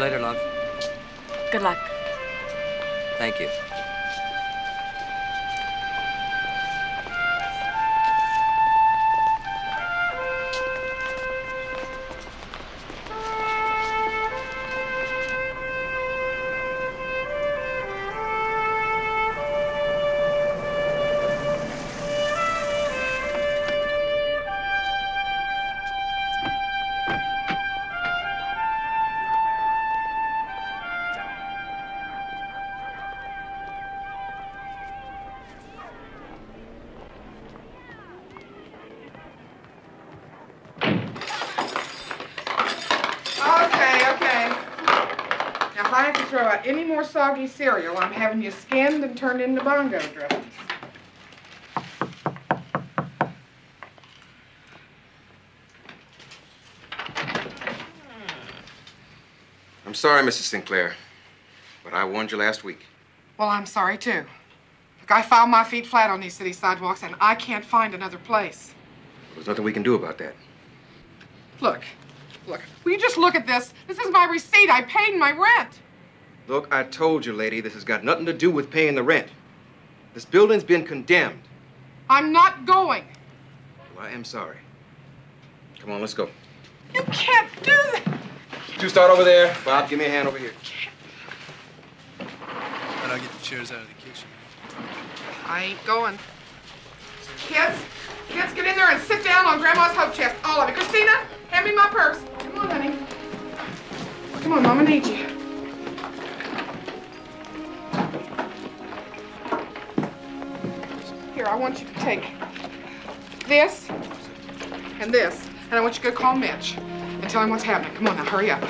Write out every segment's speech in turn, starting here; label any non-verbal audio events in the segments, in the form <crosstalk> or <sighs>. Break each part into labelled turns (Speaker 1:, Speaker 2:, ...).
Speaker 1: Later, love.
Speaker 2: Soggy cereal, I'm having you skinned and turned into bongo dribbles.
Speaker 3: I'm sorry, Mrs. Sinclair, but I warned you last week.
Speaker 2: Well, I'm sorry, too. Look, I found my feet flat on these city sidewalks, and I can't find another place.
Speaker 3: There's nothing we can do about that.
Speaker 2: Look, look, will you just look at this? This is my receipt. I paid my rent.
Speaker 3: Look, I told you, lady, this has got nothing to do with paying the rent. This building's been condemned.
Speaker 2: I'm not going.
Speaker 3: Well, I am sorry. Come on, let's go.
Speaker 2: You can't do that.
Speaker 3: You start over there. Bob, give me a hand over here.
Speaker 4: And I'll get the chairs out of the kitchen.
Speaker 2: I ain't going. Kids, kids, get in there and sit down on Grandma's hope chest, all of you. Christina, hand me my purse. Come on, honey. Come on, Mama needs you. I want you to take this and this, and I want you to go call Mitch and tell him what's happening. Come on now, hurry up.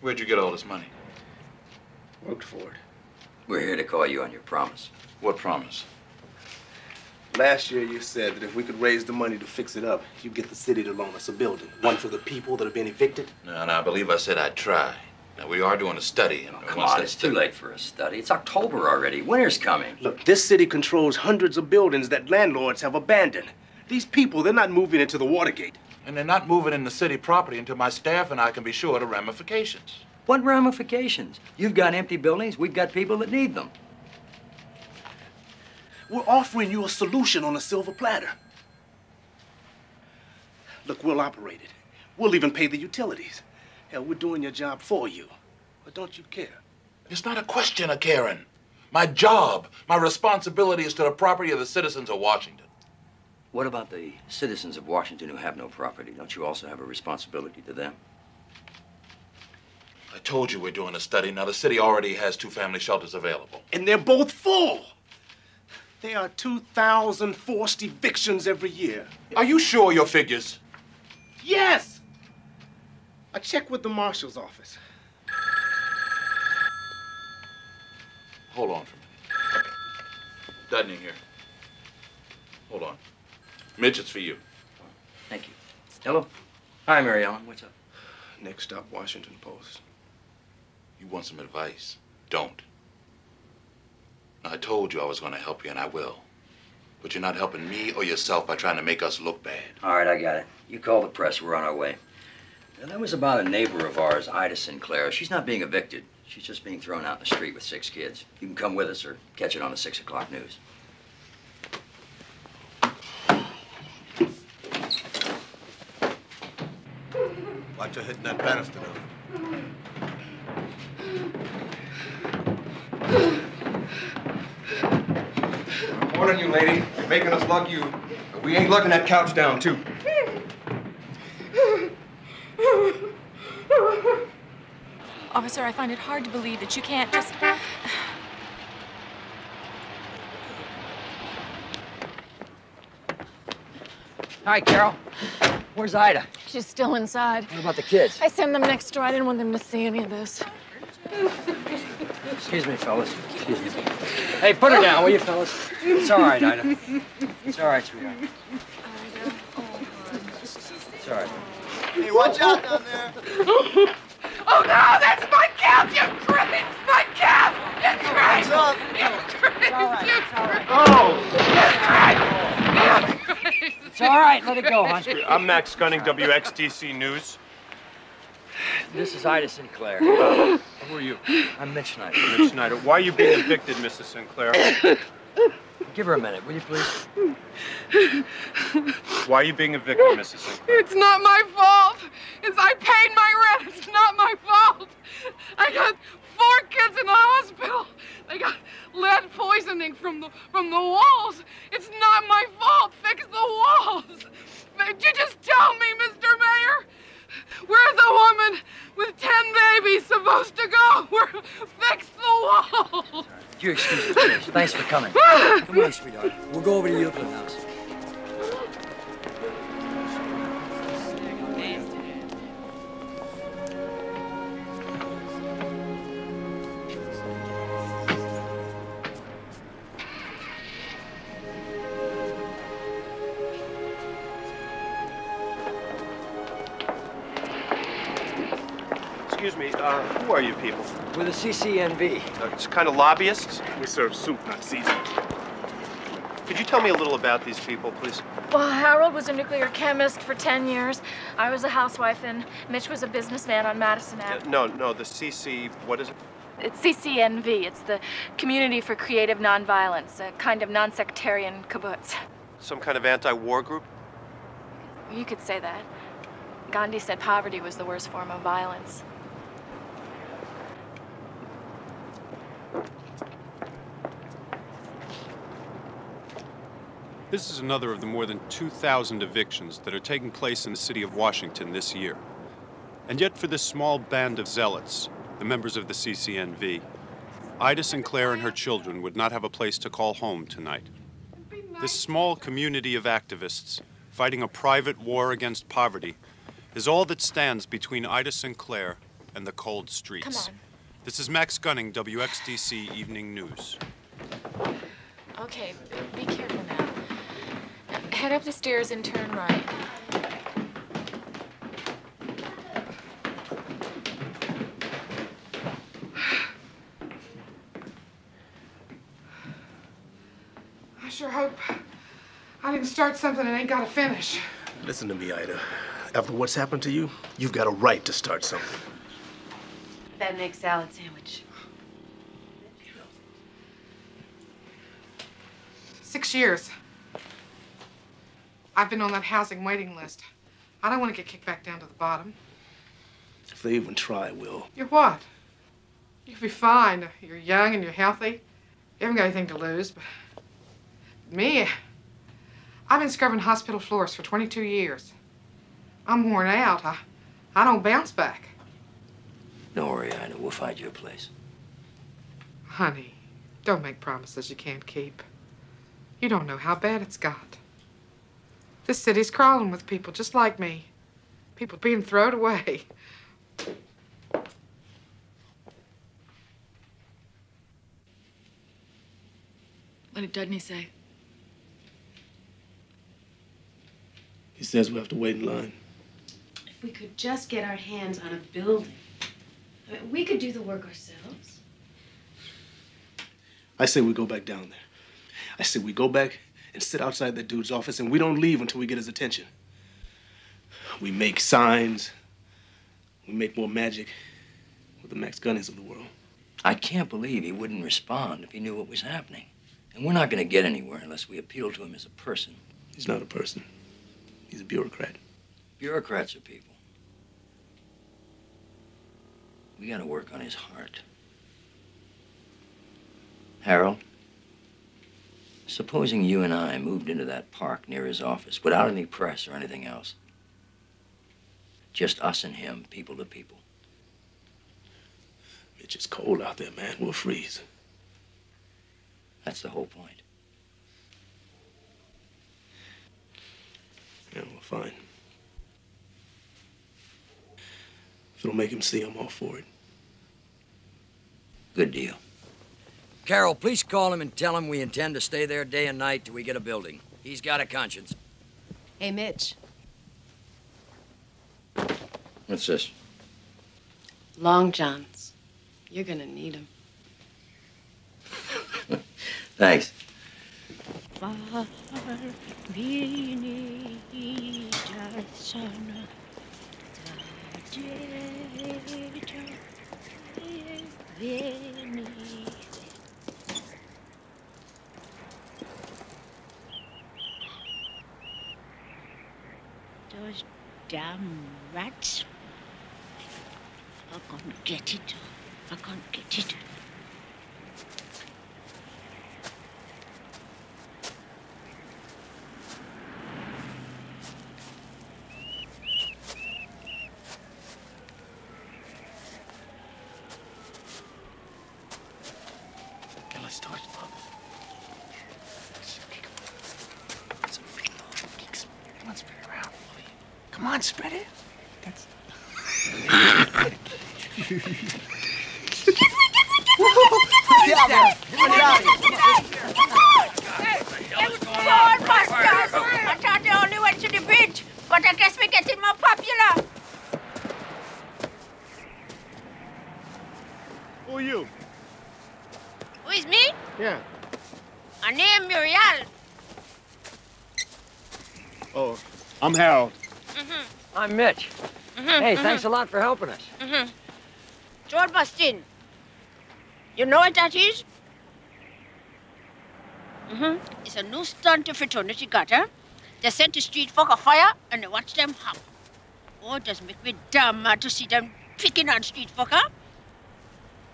Speaker 5: Where'd you get all this money?
Speaker 6: Worked for it.
Speaker 1: We're here to call you on your promise.
Speaker 5: What promise?
Speaker 6: Last year you said that if we could raise the money to fix it up, you'd get the city to loan us a building. One for the people that have been evicted.
Speaker 5: No, and I believe I said I'd try. Now, we are doing a study. And
Speaker 1: Oh, come on, it's too late for a study. It's October already. Winter's coming.
Speaker 6: Look, this city controls hundreds of buildings that landlords have abandoned. These people, they're not moving into the Watergate.
Speaker 5: And they're not moving in the city property until my staff and I can be sure of the ramifications.
Speaker 1: What ramifications? You've got empty buildings, we've got people that need them.
Speaker 6: We're offering you a solution on a silver platter. Look, we'll operate it. We'll even pay the utilities. Hell, we're doing your job for you. But don't you care?
Speaker 5: It's not a question of caring. My job, my responsibility is to the property of the citizens of Washington.
Speaker 1: What about the citizens of Washington who have no property? Don't you also have a responsibility to them?
Speaker 5: I told you we're doing a study. Now, the city already has two family shelters available.
Speaker 6: And they're both full. There are 2,000 forced evictions every year.
Speaker 5: Are you sure your figures?
Speaker 6: Yes! I checked with the marshal's office.
Speaker 5: Hold on for a minute. Dudney here. Hold on. Mitch, it's for you.
Speaker 1: Thank you. Hello? Hi, Mary Ellen. What's up?
Speaker 6: Next stop, Washington Post.
Speaker 5: You want some advice? Don't. Now, I told you I was going to help you, and I will. But you're not helping me or yourself by trying to make us look bad.
Speaker 1: All right, I got it. You call the press. We're on our way. Now, that was about a neighbor of ours, Ida Sinclair. She's not being evicted. She's just being thrown out in the street with six kids. You can come with us or catch it on the six o'clock news.
Speaker 4: Watch her hitting that banister, though. <laughs>
Speaker 3: I'm warning you, lady. You're making us lug you. But we ain't lugging that couch down, too.
Speaker 7: Officer, I find it hard to believe that you can't just.
Speaker 1: Hi, Carol. Where's Ida?
Speaker 7: She's still inside.
Speaker 1: What about the kids?
Speaker 7: I sent them next door. I didn't want them to see any of this.
Speaker 1: Excuse me, fellas. Excuse me. Hey, put her down, will you, fellas? It's all right, Ida. It's all right, sweetheart. It's all right.
Speaker 4: Hey, watch out down there. <laughs>
Speaker 2: Oh, no, that's my calf, you cribbit! My calf! It's right!
Speaker 4: It's up.
Speaker 2: It's all
Speaker 1: right. It's all right. Oh! It's! It's all right, let it go, Hunter.
Speaker 8: I'm Max Gunning, WXDC News.
Speaker 1: This is Ida Sinclair.
Speaker 8: Uh, who are you?
Speaker 1: I'm Mitch Snyder.
Speaker 8: Mitch Snyder. Why are you being evicted, Mrs. Sinclair?
Speaker 1: Give her a minute, will you please?
Speaker 8: Why are you being evicted, Mrs. Sinclair?
Speaker 2: It's not my fault. It's I paid my rent. It's not my fault. I got four kids in the hospital. They got lead poisoning from the from the walls. It's not my fault. Fix the walls. Would you just tell me, Mr. Mayor? Where's the woman with ten babies supposed to go? Where, fix the walls.
Speaker 1: You excuse me, please. Thanks for coming. <laughs> Come on, sweetheart. We'll go over to Euclid House.
Speaker 8: Uh, who are you people?
Speaker 1: We're the CCNV.
Speaker 8: Uh, it's kind of lobbyists?
Speaker 4: We serve soup, not seasoning.
Speaker 8: Could you tell me a little about these people, please?
Speaker 7: Well, Harold was a nuclear chemist for 10 years. I was a housewife, and Mitch was a businessman on Madison
Speaker 8: Uh,
Speaker 7: Ave.
Speaker 8: no, no, the CC, what is it?
Speaker 7: It's CCNV. It's the Community for Creative Nonviolence, a kind of non-sectarian kibbutz.
Speaker 8: Some kind of anti-war group?
Speaker 7: You could say that. Gandhi said poverty was the worst form of violence.
Speaker 9: This is another of the more than 2,000 evictions that are taking place in the city of Washington this year. And yet, for this small band of zealots, the members of the CCNV, Ida Sinclair and her children would not have a place to call home tonight. This small community of activists fighting a private war against poverty is all that stands between Ida Sinclair and the cold streets.
Speaker 7: Come on.
Speaker 9: This is Max Gunning, WXDC Evening News.
Speaker 7: Okay, be be careful Head up the stairs and turn right.
Speaker 2: I sure hope I didn't start something and ain't got to finish.
Speaker 6: Listen to me, Ida. After what's happened to you, you've got a right to start something.
Speaker 10: That next salad sandwich.
Speaker 2: Six years. I've been on that housing waiting list. I don't want to get kicked back down to the bottom.
Speaker 6: If they even try, Will.
Speaker 2: You're what? You'll be fine. You're young and you're healthy. You haven't got anything to lose. But me, I've been scrubbing hospital floors for 22 years. I'm worn out. I, I don't bounce back.
Speaker 1: Don't worry, Ida. We'll find you a place.
Speaker 2: Honey, don't make promises you can't keep. You don't know how bad it's got. This city's crawling with people just like me. People being thrown away.
Speaker 7: What did Dudney say?
Speaker 6: He says we have to wait in line.
Speaker 10: If we could just get our hands on a building, I mean, we could do the work ourselves.
Speaker 6: I say we go back down there. I say we go back and sit outside that dude's office and we don't leave until we get his attention. We make signs. We make more magic with the Max Gunnings of the world.
Speaker 1: I can't believe he wouldn't respond if he knew what was happening. And we're not going to get anywhere unless we appeal to him as a person.
Speaker 6: He's not a person. He's a bureaucrat.
Speaker 1: Bureaucrats are people. We got to work on his heart. Harold, supposing you and I moved into that park near his office without any press or anything else. Just us and him, people to people.
Speaker 6: It's just cold out there, man. We'll freeze.
Speaker 1: That's the whole point.
Speaker 6: Yeah, well, fine. If it'll make him see, I'm all for it.
Speaker 1: Good deal. Carol, please call him and tell him we intend to stay there day and night till we get a building. He's got a conscience.
Speaker 10: Hey, Mitch.
Speaker 1: What's this?
Speaker 10: Long Johns. You're gonna need them. <laughs>
Speaker 1: Thanks.
Speaker 11: far beneath the sun. The dead beneath. Those damn rats. I can't get it. I can't get it.
Speaker 6: Okay, let's start. Come on, spread it around. Come on, spread it. That's.
Speaker 11: I thought they only went to the bridge, but I guess we're getting more popular.
Speaker 6: Who are you?
Speaker 11: Who is me?
Speaker 6: Yeah.
Speaker 11: I name Muriel.
Speaker 6: Oh, I'm Harold.
Speaker 11: Mm-hmm.
Speaker 12: I'm Mitch.
Speaker 11: Mhm,
Speaker 12: Hey,
Speaker 11: mhm.
Speaker 12: thanks a lot for helping us.
Speaker 11: Mm-hmm. Joel Bustin. You know what that is? Mm-hmm. It's a new stunt of fraternity got. They sent the street folk afire and they watch them hop. Oh, it does make me damn mad to see them picking on street folk, huh?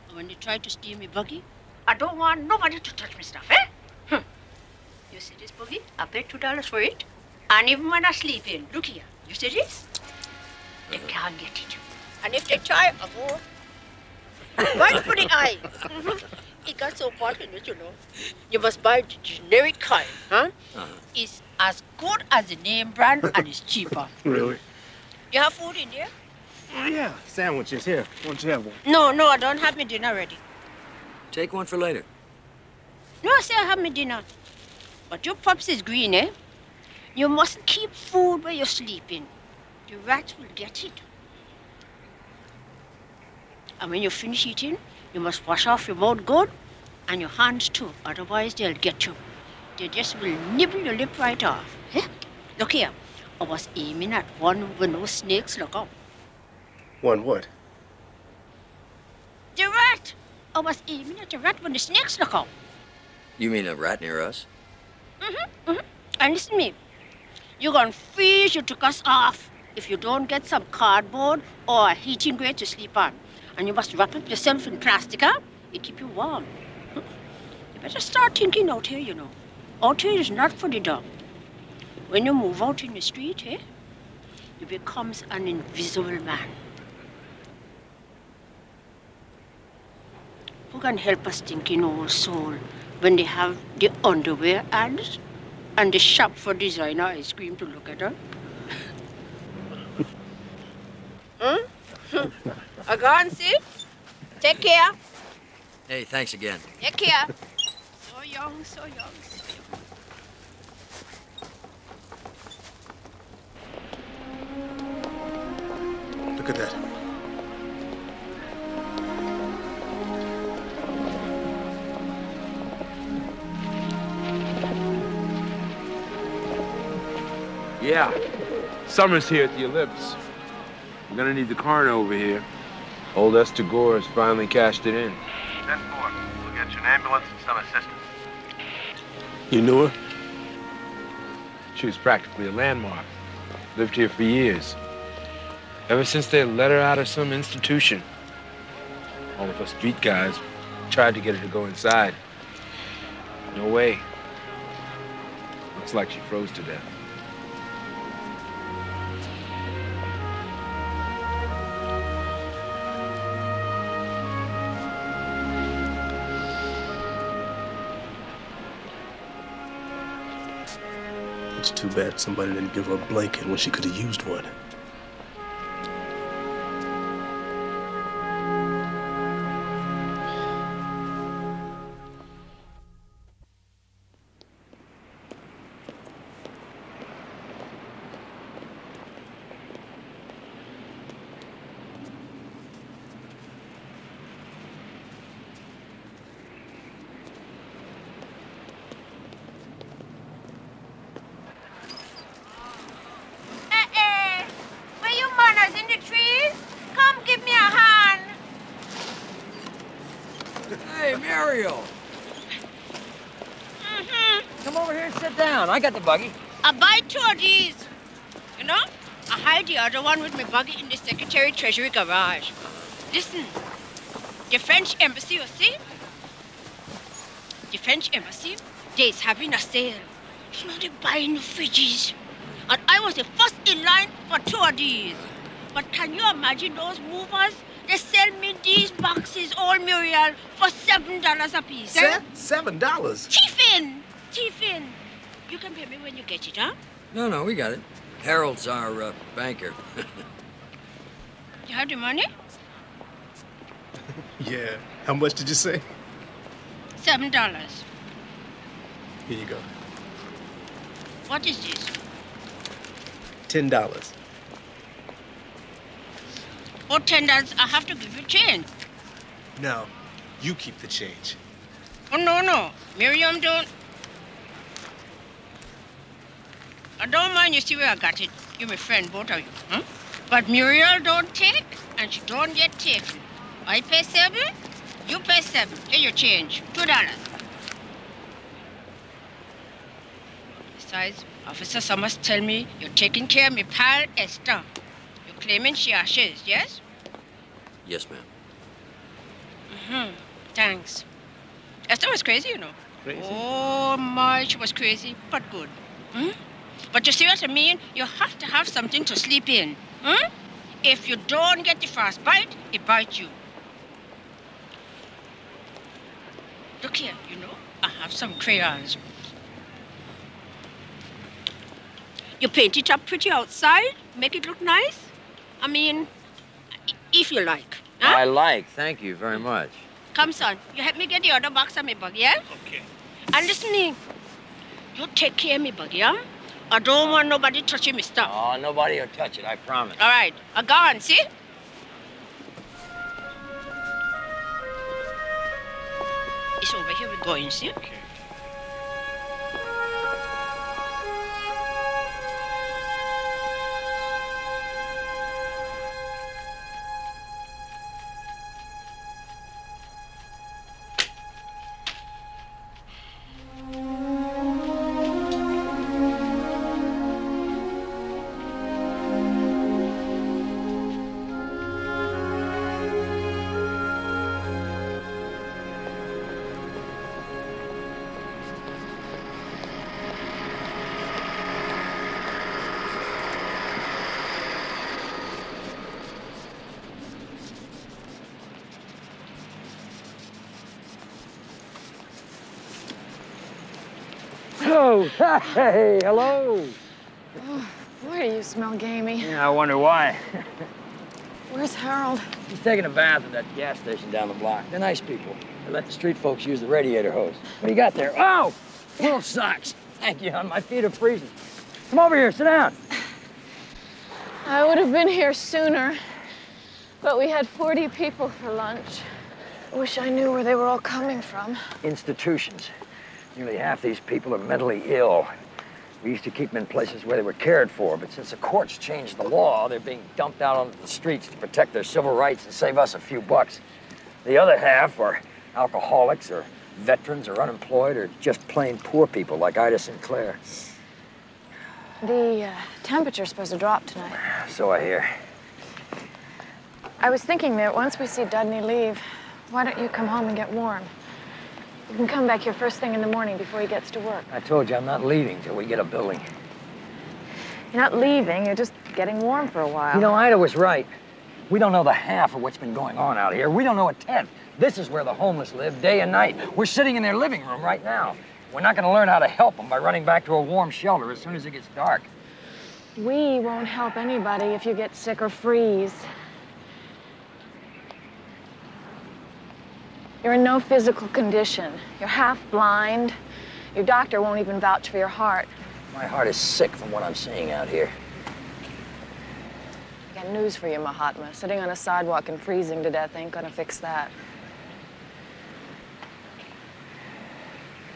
Speaker 11: And when they try to steal me buggy, I don't want nobody to touch me stuff, eh? Hm. You see this buggy? I paid two dollars for it. And even when I sleep in, look here. You see this? They can't get it. And if they try, I go right for the eye. <laughs> It got so hot in it, you know. You must buy the generic kind, huh? It's as good as the name brand and it's cheaper. <laughs>
Speaker 6: Really?
Speaker 11: You have food in there?
Speaker 6: Oh, yeah. Sandwiches here. Why don't you have one?
Speaker 11: No, no, I don't have my dinner ready.
Speaker 12: Take one for later.
Speaker 11: No, I say I have my dinner. But your pups is green, eh? You mustn't keep food where you're sleeping. The rats will get it. And when you finish eating, you must wash off your mouth good and your hands too. Otherwise, they'll get you. They just will nibble your lip right off. Eh? Look here. I was aiming at one with no snakes. Look out.
Speaker 6: One what?
Speaker 11: The rat! I was aiming at the rat when the snakes look out.
Speaker 1: You mean a rat near us?
Speaker 11: Mm-hmm, mm-hmm. And listen to me. You're gonna freeze your us off if you don't get some cardboard or a heating grate to sleep on. And you must wrap up yourself in plastic, huh? It keep you warm. You better start thinking out here, you know. Out here is not for the dog. When you move out in the street, eh? You becomes an invisible man. Who can help us thinking old soul when they have the underwear ads and the shop for designer ice cream to look at, her. huh? I go and see. Take care.
Speaker 1: Hey, thanks again.
Speaker 11: Take care. So young, so young, so young.
Speaker 6: Look at that.
Speaker 13: Yeah. Summer's here at the Ellipse. We're gonna need the coroner over here. Old Esther Gore has finally cashed it in.
Speaker 8: Ten four. We'll get you an ambulance and some assistance.
Speaker 6: You knew her?
Speaker 13: She was practically a landmark. Lived here for years. Ever since they let her out of some institution. All of us street guys tried to get her to go inside. No way. Looks like she froze to death.
Speaker 6: Somebody didn't give her a blanket when she could have used one.
Speaker 12: Got the buggy.
Speaker 11: I buy two of these. You know? I hide the other one with my buggy in the Secretary Treasury garage. Listen, the French embassy, you see? The French embassy, they's having a sale. You know, they're buying new fridges. And I was the first in line for two of these. But can you imagine those movers? They sell me these boxes, all Muriel, for seven dollars a piece. eh?
Speaker 4: Seven dollars?
Speaker 11: Tiffin! Tiffin! You can pay me when you get it, huh?
Speaker 12: No, no, we got it. Harold's our uh, banker. <laughs>
Speaker 11: You have the money? <laughs>
Speaker 4: Yeah. How much did you say?
Speaker 11: Seven dollars.
Speaker 4: Here you go.
Speaker 11: What is this?
Speaker 4: Ten dollars.
Speaker 11: Oh, ten dollars. I have to give you change.
Speaker 4: No, you keep the change.
Speaker 11: Oh, no, no. Muriel don't. I don't mind you see where I got it. You're my friend, both of you. Huh? But Muriel don't take, and she don't get taken. I pay seven, you pay seven. Here your change. Two dollars. Besides, Officer Summers tell me you're taking care of me pal Esther. You're claiming she ashes, yes?
Speaker 12: yes, ma'am.
Speaker 11: Mm-hmm. Thanks. Esther was crazy, you know.
Speaker 4: Crazy?
Speaker 11: Oh my, she was crazy, but good. Hmm? But you see what I mean? You have to have something to sleep in. Hmm? If you don't get the frost bite, it bites you. Look here, you know, I have some crayons. You paint it up pretty outside, make it look nice. I mean, if you like. Huh?
Speaker 12: I like. Thank you very much.
Speaker 11: Come, son. You help me get the other box of my bug, yeah?
Speaker 6: Okay.
Speaker 11: And listen me. You take care of me bug, yeah? I don't want nobody touching me stuff.
Speaker 12: Oh, nobody will touch it, I promise.
Speaker 11: All right. I gone, see? It's over here we're going, see?
Speaker 6: Okay.
Speaker 12: Hey, hello.
Speaker 7: Oh, boy, Do you smell gamey.
Speaker 12: Yeah, I wonder why.
Speaker 7: Where's Harold?
Speaker 12: He's taking a bath at that gas station down the block. They're nice people. They let the street folks use the radiator hose. What do you got there? Oh, little socks. Thank you, hon. My feet are freezing. Come over here, sit down.
Speaker 7: I would have been here sooner, but we had 40 people for lunch. I wish I knew where they were all coming from.
Speaker 12: Institutions. Nearly half these people are mentally ill. We used to keep them in places where they were cared for, but since the courts changed the law, they're being dumped out onto the streets to protect their civil rights and save us a few bucks. The other half are alcoholics or veterans or unemployed or just plain poor people like Ida Sinclair.
Speaker 7: The uh, temperature's supposed to drop tonight.
Speaker 12: So I hear.
Speaker 7: I was thinking that once we see Dudney leave, why don't you come home and get warm? You can come back here first thing in the morning before he gets to work.
Speaker 12: I told you I'm not leaving till we get a building.
Speaker 7: You're not leaving, you're just getting warm for a while.
Speaker 12: You know, Ida was right. We don't know the half of what's been going on out here. We don't know a tenth. This is where the homeless live day and night. We're sitting in their living room right now. We're not going to learn how to help them by running back to a warm shelter as soon as it gets dark.
Speaker 7: We won't help anybody if you get sick or freeze. You're in no physical condition. You're half blind. Your doctor won't even vouch for your heart.
Speaker 12: My heart is sick from what I'm seeing out here.
Speaker 7: I got news for you, Mahatma. Sitting on a sidewalk and freezing to death ain't gonna fix that.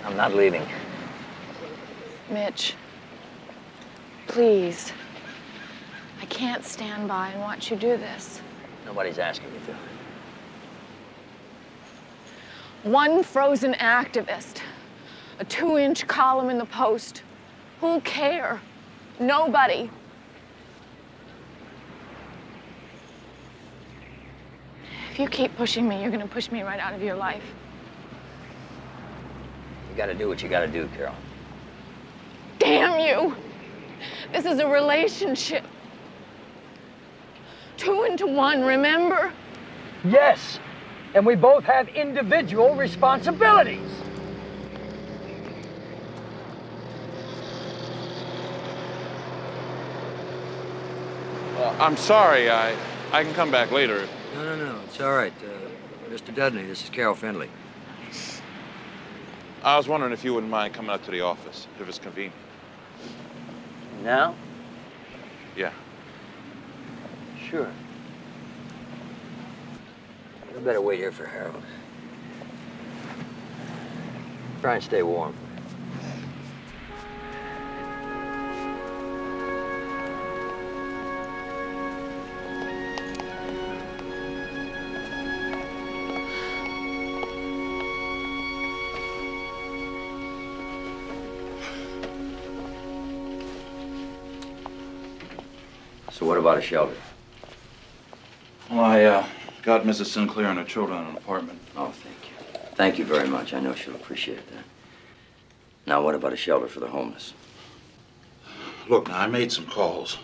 Speaker 12: I'm not leaving.
Speaker 7: Mitch, please. I can't stand by and watch you do this.
Speaker 12: Nobody's asking me to.
Speaker 7: One frozen activist, a two inch column in the Post. Who'll care? Nobody. If you keep pushing me, you're gonna push me right out of your life.
Speaker 12: You gotta do what you gotta do, Carol.
Speaker 7: Damn you! This is a relationship. Two into one, remember?
Speaker 12: Yes, and we both have individual responsibilities.
Speaker 14: Well, I'm sorry. I, I can come back later.
Speaker 12: No, no, no. It's all right. Uh, Mr. Dudney, this is Carol Findlay.
Speaker 14: I was wondering if you wouldn't mind coming up to the office, if it's convenient.
Speaker 12: Now?
Speaker 14: Yeah.
Speaker 12: Sure. You better wait here for Harold. Try and stay warm.
Speaker 1: So what about a shelter?
Speaker 5: Well, I uh, got Mrs. Sinclair and her children an apartment.
Speaker 1: Oh, thank you. Thank you very much. I know she'll appreciate that. Now, what about a shelter for the homeless?
Speaker 5: Look, now, I made some calls.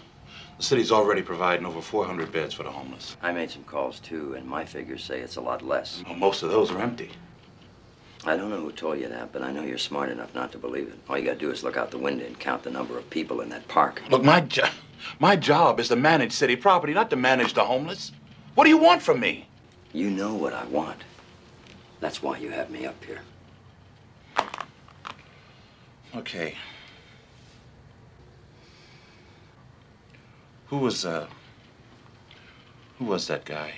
Speaker 5: The city's already providing over 400 beds for the homeless.
Speaker 1: I made some calls too, and my figures say it's a lot less.
Speaker 5: Well, most of those are empty.
Speaker 1: I don't know who told you that, but I know you're smart enough not to believe it. All you gotta do is look out the window and count the number of people in that park.
Speaker 5: Look, my, jo- my job is to manage city property, not to manage the homeless. What do you want from me?
Speaker 1: You know what I want. That's why you have me up here.
Speaker 5: Okay. Who was, uh, who was that guy?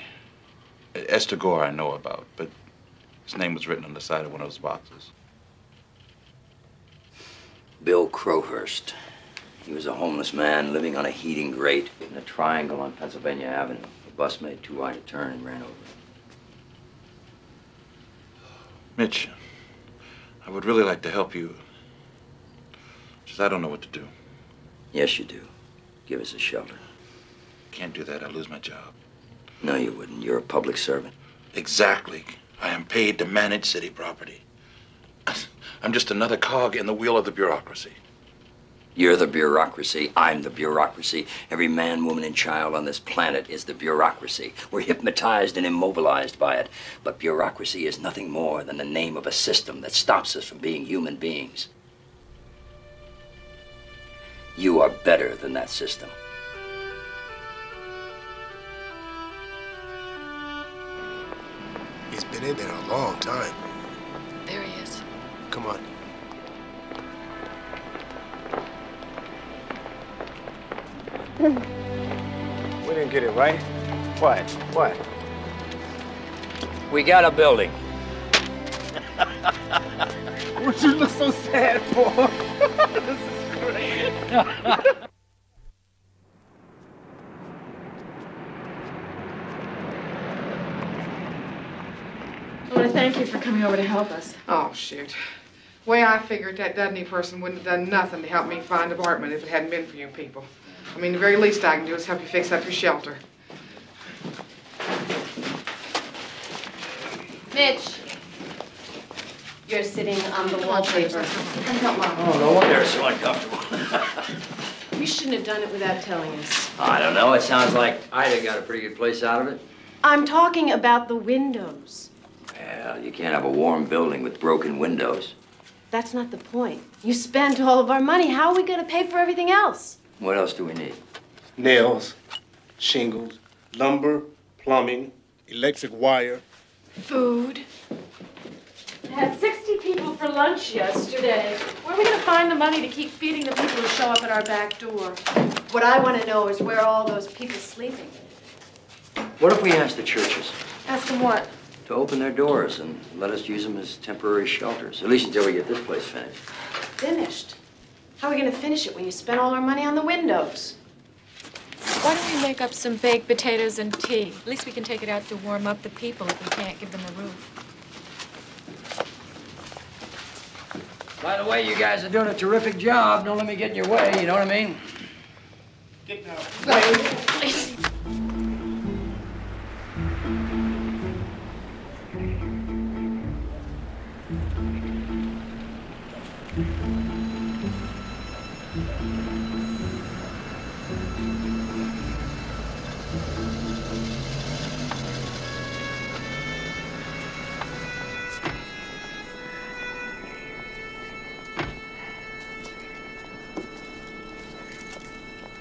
Speaker 5: Esther Gore I know about, but his name was written on the side of one of those boxes.
Speaker 1: Bill Crowhurst. He was a homeless man living on a heating grate in a triangle on Pennsylvania Avenue. The bus made too wide a turn and ran over.
Speaker 5: Mitch, I would really like to help you. Just I don't know what to do.
Speaker 1: Yes, you do. Give us a shelter.
Speaker 5: Can't do that. I'll lose my job.
Speaker 1: No, you wouldn't. You're a public servant.
Speaker 5: Exactly. I am paid to manage city property. <clears throat> I'm just another cog in the wheel of the bureaucracy.
Speaker 1: You're the bureaucracy. I'm the bureaucracy. Every man, woman, and child on this planet is the bureaucracy. We're hypnotized and immobilized by it. But bureaucracy is nothing more than the name of a system that stops us from being human beings. You are better than that system.
Speaker 4: He's been in there a long time.
Speaker 7: There he is.
Speaker 4: Come on.
Speaker 12: We didn't get it right. What? What?
Speaker 1: We got a building. <laughs>
Speaker 15: What you look so sad for? this is great.
Speaker 7: I want to thank you for coming over to help us.
Speaker 2: Oh, shoot. Way I figured that Dudney person wouldn't have done nothing to help me find an apartment if it hadn't been for you people. I mean, the very least I can do is help you fix up your shelter.
Speaker 10: Mitch, you're sitting on the wallpaper.
Speaker 2: Come help Mom.
Speaker 1: Oh, no wonder it's so uncomfortable. <laughs>
Speaker 10: You shouldn't have done it without telling us.
Speaker 1: I don't know. It sounds like Ida got a pretty good place out of it.
Speaker 10: I'm talking about the windows.
Speaker 1: Well, you can't have a warm building with broken windows.
Speaker 10: That's not the point. You spent all of our money. How are we going to pay for everything else?
Speaker 1: What else do we need?
Speaker 6: Nails, shingles, lumber, plumbing, electric wire.
Speaker 7: Food.
Speaker 10: I had 60 people for lunch yesterday. Where are we going to find the money to keep feeding the people who show up at our back door? What I want to know is where are all those people sleeping?
Speaker 1: What if we ask the churches
Speaker 10: Ask them what?
Speaker 1: to open their doors and let us use them as temporary shelters, at least until we get this place finished?
Speaker 10: Finished. How are we going to finish it when you spent all our money on the windows?
Speaker 16: Why don't we make up some baked potatoes and tea? At least we can take it out to warm up the people if we can't give them a roof.
Speaker 1: By the way, you guys are doing a terrific job. Don't let me get in your way, you know what I mean?
Speaker 15: Get
Speaker 12: down.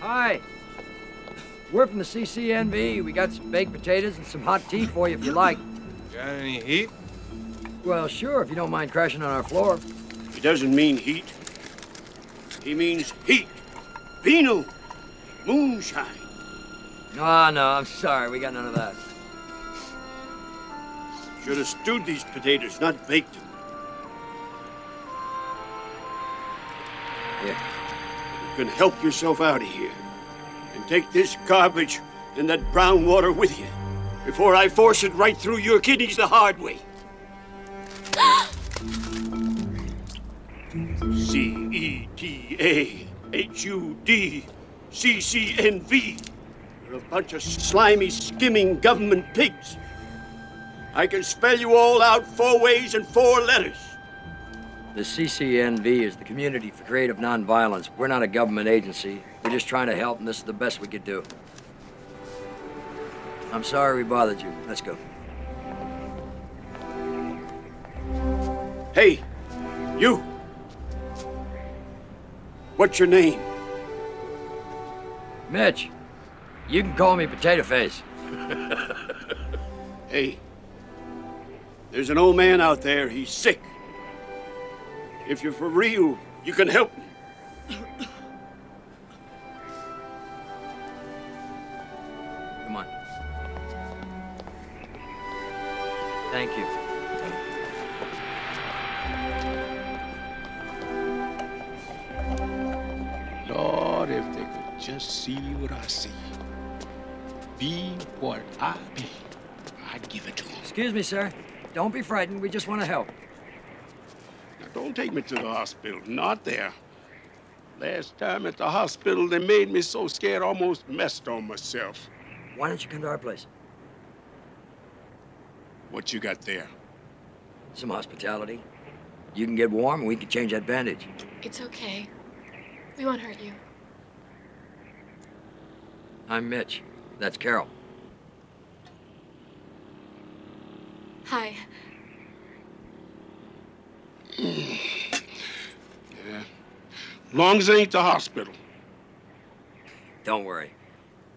Speaker 1: Hi. We're from the CCNV. We got some baked potatoes and some hot tea for you if you like.
Speaker 17: Got any heat?
Speaker 1: Well, sure, if you don't mind crashing on our floor.
Speaker 15: He doesn't mean heat. He means heat. Vino. Moonshine.
Speaker 1: No, no, I'm sorry. We got none of that.
Speaker 15: Should have stewed these potatoes, not baked them.
Speaker 1: Here.
Speaker 15: Can help yourself out of here. And take this garbage and that brown water with you before I force it right through your kidneys the hard way. <gasps> C E T A H U D C C N V. You're a bunch of slimy, skimming government pigs. I can spell you all out four ways and four letters.
Speaker 1: The CCNV is the Community for Creative Nonviolence. We're not a government agency. We're just trying to help, and this is the best we could do. I'm sorry we bothered you. Let's go.
Speaker 15: Hey, you. What's your name?
Speaker 1: Mitch, you can call me Potato Face. <laughs>
Speaker 15: Hey, there's an old man out there. He's sick. If you're for real, you can help me.
Speaker 1: Come on. Thank you.
Speaker 18: Lord, if they could just see what I see. Be what I be, I'd give it to them.
Speaker 1: Excuse me, sir. Don't be frightened. We just want to help.
Speaker 18: Now, don't take me to the hospital. Not there. Last time at the hospital, they made me so scared I almost messed on myself.
Speaker 1: Why don't you come to our place?
Speaker 18: What you got there?
Speaker 1: Some hospitality. You can get warm, and we can change that bandage.
Speaker 12: It's okay. We won't hurt you.
Speaker 1: I'm Mitch. That's Carol.
Speaker 12: Hi.
Speaker 18: Yeah. Long as it ain't the hospital.
Speaker 1: Don't worry.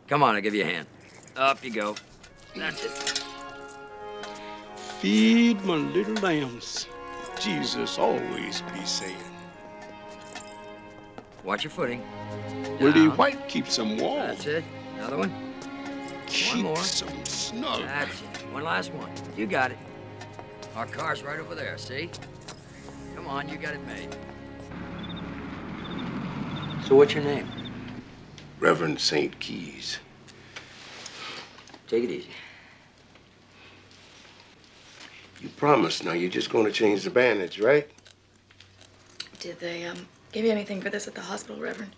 Speaker 1: Come on, I'll give you a hand. Up you go. That's it.
Speaker 18: Feed my little lambs. Jesus always be saying.
Speaker 1: Watch your footing.
Speaker 18: Willie. White keeps them warm.
Speaker 1: That's it. Another one. One more.
Speaker 18: Them snug.
Speaker 1: That's it. One last one. You got it. Our car's right over there, see? Come on, you got it made. So what's your name?
Speaker 17: Reverend St. Keys.
Speaker 1: Take it easy.
Speaker 17: You promised. Now you're just going to change the bandage, right?
Speaker 7: Did they um give you anything for this at the hospital, Reverend?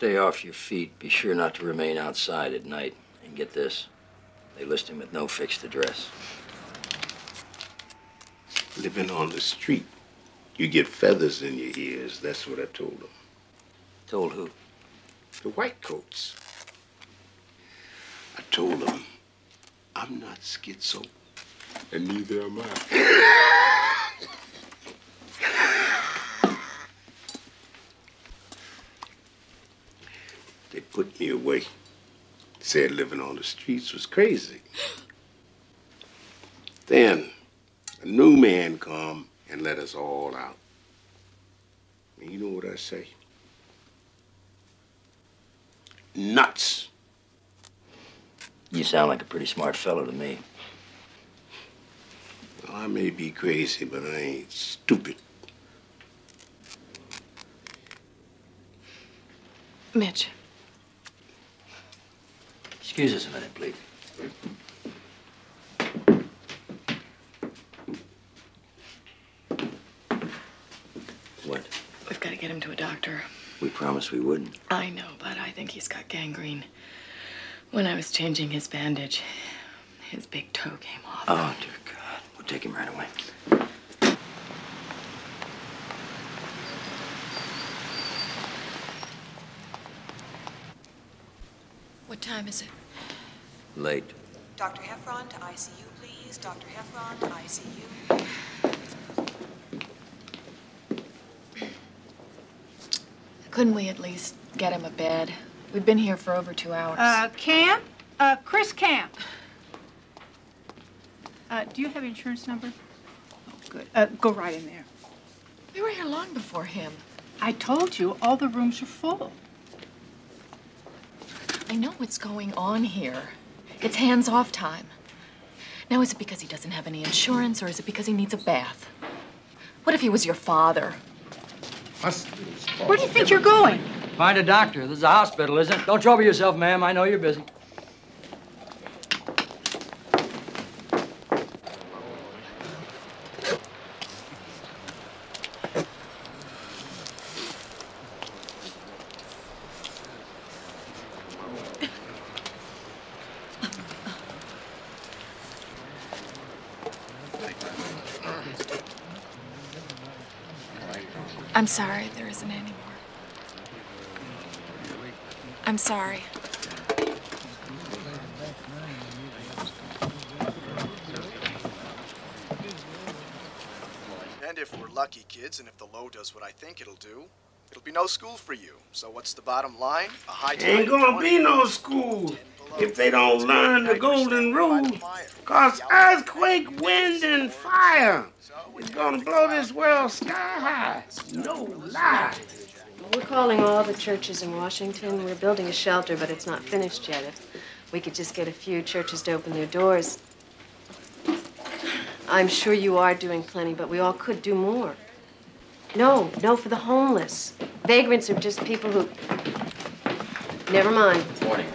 Speaker 19: Stay off your feet. Be sure not to remain outside at night. And get this they list him with no fixed address.
Speaker 17: Living on the street. You get feathers in your ears. That's what I told them.
Speaker 19: Told who?
Speaker 17: The white coats. I told them, I'm not schizo, and neither am I. <laughs> put me away. Said living on the streets was crazy. Then a new man come and let us all out. And you know what I say? Nuts.
Speaker 19: You sound like a pretty smart fellow to me.
Speaker 17: Well, I may be crazy, but I ain't stupid.
Speaker 7: Mitch.
Speaker 1: Excuse us a minute, please. What?
Speaker 7: We've got to get him to a doctor.
Speaker 1: We promised we wouldn't.
Speaker 7: I know, but I think he's got gangrene. When I was changing his bandage, his big toe came off.
Speaker 1: Oh, dear God. We'll take him right away.
Speaker 20: What time is it?
Speaker 1: Late.
Speaker 21: Dr. Heffron to ICU, please. Dr. Heffron to ICU.
Speaker 7: Couldn't we at least get him a bed? We've been here for over two hours.
Speaker 22: Uh, Camp? Uh, Chris Camp. Uh, do you have insurance number? Oh, good. Uh, go right in there.
Speaker 7: we were here long before him.
Speaker 22: I told you, all the rooms are full.
Speaker 7: I know what's going on here. It's hands off time. Now, is it because he doesn't have any insurance or is it because he needs a bath? What if he was your father?
Speaker 22: Where do you think you're going?
Speaker 12: Find a doctor. This is a hospital, isn't it? Don't trouble yourself, ma'am. I know you're busy.
Speaker 20: I'm sorry, there isn't any more. I'm sorry.
Speaker 23: And if we're lucky, kids, and if the low does what I think it'll do, it'll be no school for you. So what's the bottom line? A high tide
Speaker 15: Ain't gonna
Speaker 23: 20,
Speaker 15: be no school if they don't learn the golden rule. Cause earthquake, wind, and fire is gonna blow this world sky high. No lie.
Speaker 10: We're calling all the churches in Washington. We're building a shelter, but it's not finished yet. If we could just get a few churches to open their doors. I'm sure you are doing plenty, but we all could do more. No, no, for the homeless. Vagrants are just people who. Never mind.
Speaker 1: Morning.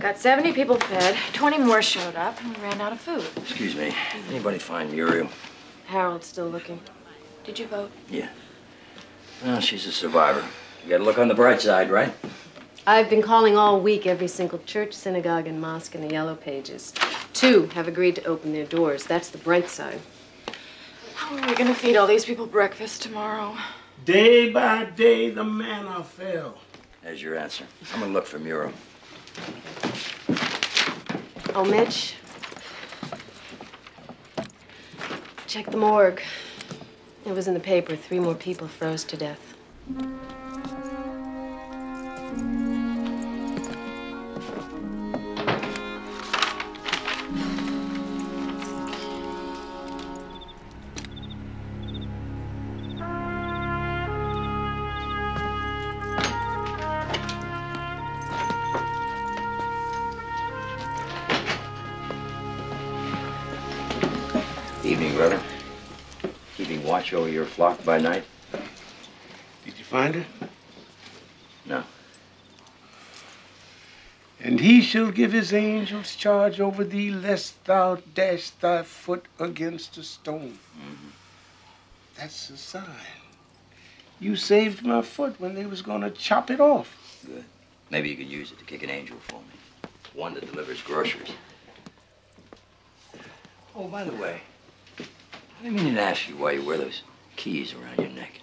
Speaker 24: Got 70 people fed, 20 more showed up, and we ran out of food.
Speaker 1: Excuse me. Anybody find Muriel?
Speaker 10: Harold's still looking.
Speaker 24: Did you vote?
Speaker 1: Yeah. Well, she's a survivor. You gotta look on the bright side, right?
Speaker 10: I've been calling all week every single church, synagogue, and mosque in the yellow pages. Two have agreed to open their doors. That's the bright side.
Speaker 24: How are we gonna feed all these people breakfast tomorrow?
Speaker 15: Day by day, the manna fell.
Speaker 1: There's your answer. I'm gonna look for Muriel.
Speaker 10: Oh, Mitch. Check the morgue. It was in the paper. Three more people froze to death.
Speaker 1: Watch over your flock by night?
Speaker 15: Did you find her?
Speaker 1: No.
Speaker 15: And he shall give his angels charge over thee, lest thou dash thy foot against a stone. Mm-hmm. That's a sign. You saved my foot when they was gonna chop it off.
Speaker 1: Good. Maybe you could use it to kick an angel for me. One that delivers groceries. Oh, by the way, I didn't mean to ask you why you wear those keys around your neck.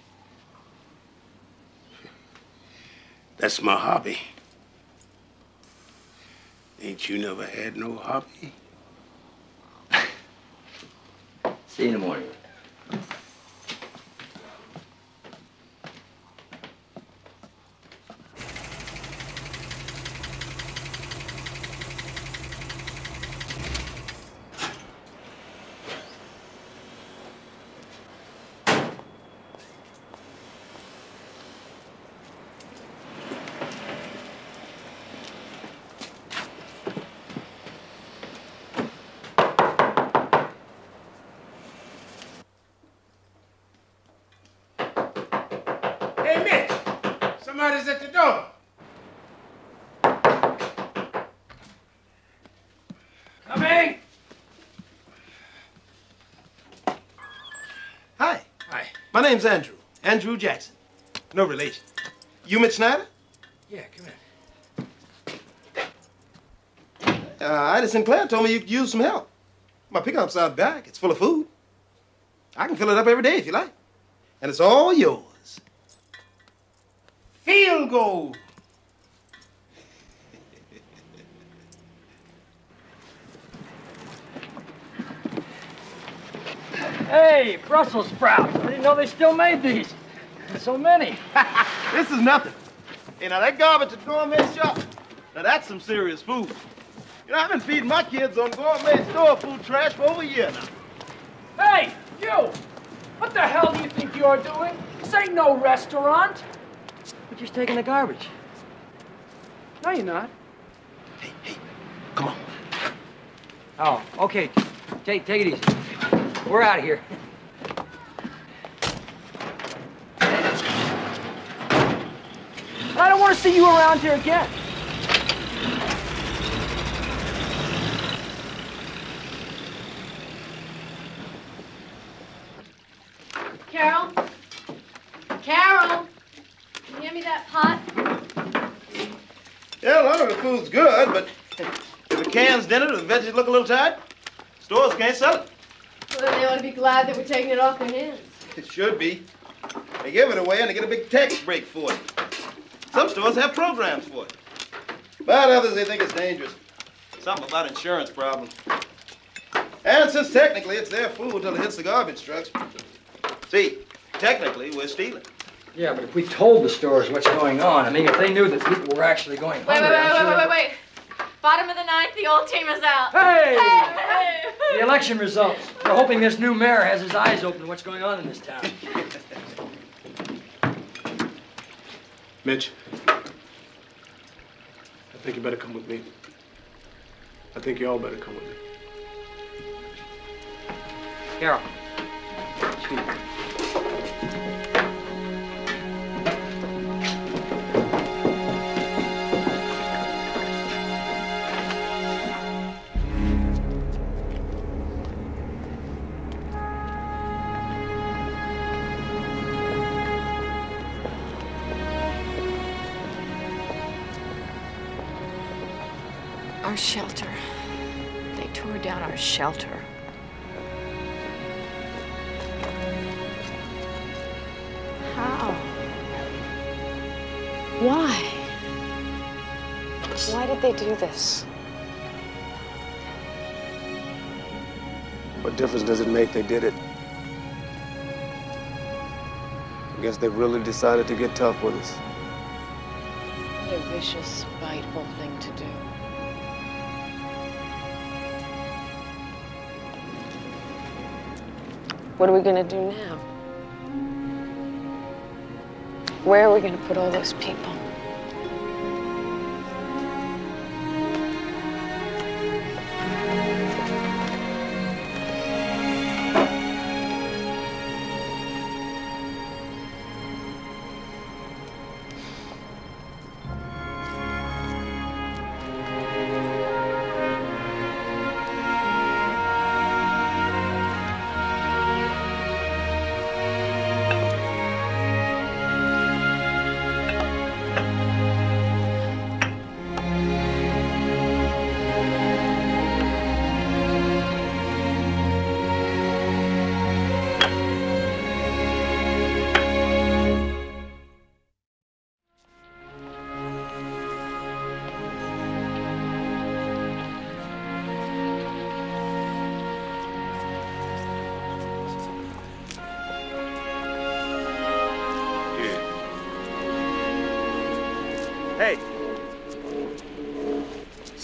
Speaker 1: <laughs>
Speaker 15: That's my hobby. Ain't you never had no hobby? <laughs>
Speaker 1: See you in the morning.
Speaker 25: Name's Andrew. Andrew Jackson. No relation. You Mitch Snyder?
Speaker 12: Yeah, come in.
Speaker 25: Uh, Ida Sinclair told me you could use some help. My pickup's out back. It's full of food. I can fill it up every day if you like. And it's all yours. Field goal.
Speaker 12: Hey, Brussels sprouts. I know they still made these. So many. <laughs>
Speaker 25: this is nothing. Hey, now that garbage at Gourmet Shop, now that's some serious food. You know, I've been feeding my kids on gourmet store food trash for over a year now.
Speaker 26: Hey, you! What the hell do you think you're doing? This ain't no restaurant.
Speaker 12: We're just taking the garbage.
Speaker 26: No, you're not.
Speaker 25: Hey, hey, come on.
Speaker 12: Oh, okay. Take, take it easy. We're out of here.
Speaker 26: I don't want to see you around here again.
Speaker 10: Carol? Carol? Can you hand me that pot?
Speaker 25: Yeah, a lot of the food's good, but if the cans dinner, the veggies look a little tight. Stores can't sell it.
Speaker 10: Well, then they ought to be glad that we're taking it off their hands.
Speaker 25: It should be. They give it away and they get a big tax break for it. Some stores have programs for it. But others, they think it's dangerous. Something about insurance problems. And since technically it's their food till it hits the garbage trucks. See, technically we're stealing.
Speaker 12: Yeah, but if we told the stores what's going on, I mean, if they knew that people were actually going
Speaker 27: Wait, wait,
Speaker 12: hungry,
Speaker 27: wait,
Speaker 12: I'm
Speaker 27: wait, wait, wait, wait. Bottom of the ninth, the old team is out.
Speaker 12: Hey!
Speaker 27: Hey!
Speaker 12: The election results. We're hoping this new mayor has his eyes open to what's going on in this town. <laughs>
Speaker 6: Mitch, I think you better come with me. I think you all better come with me.
Speaker 12: Carol. Excuse me.
Speaker 16: Shelter.
Speaker 7: How? Why? Why did they do this?
Speaker 28: What difference does it make they did it? I guess they really decided to get tough with us.
Speaker 7: What a vicious, spiteful thing to do. What are we gonna do now? Where are we gonna put all those people?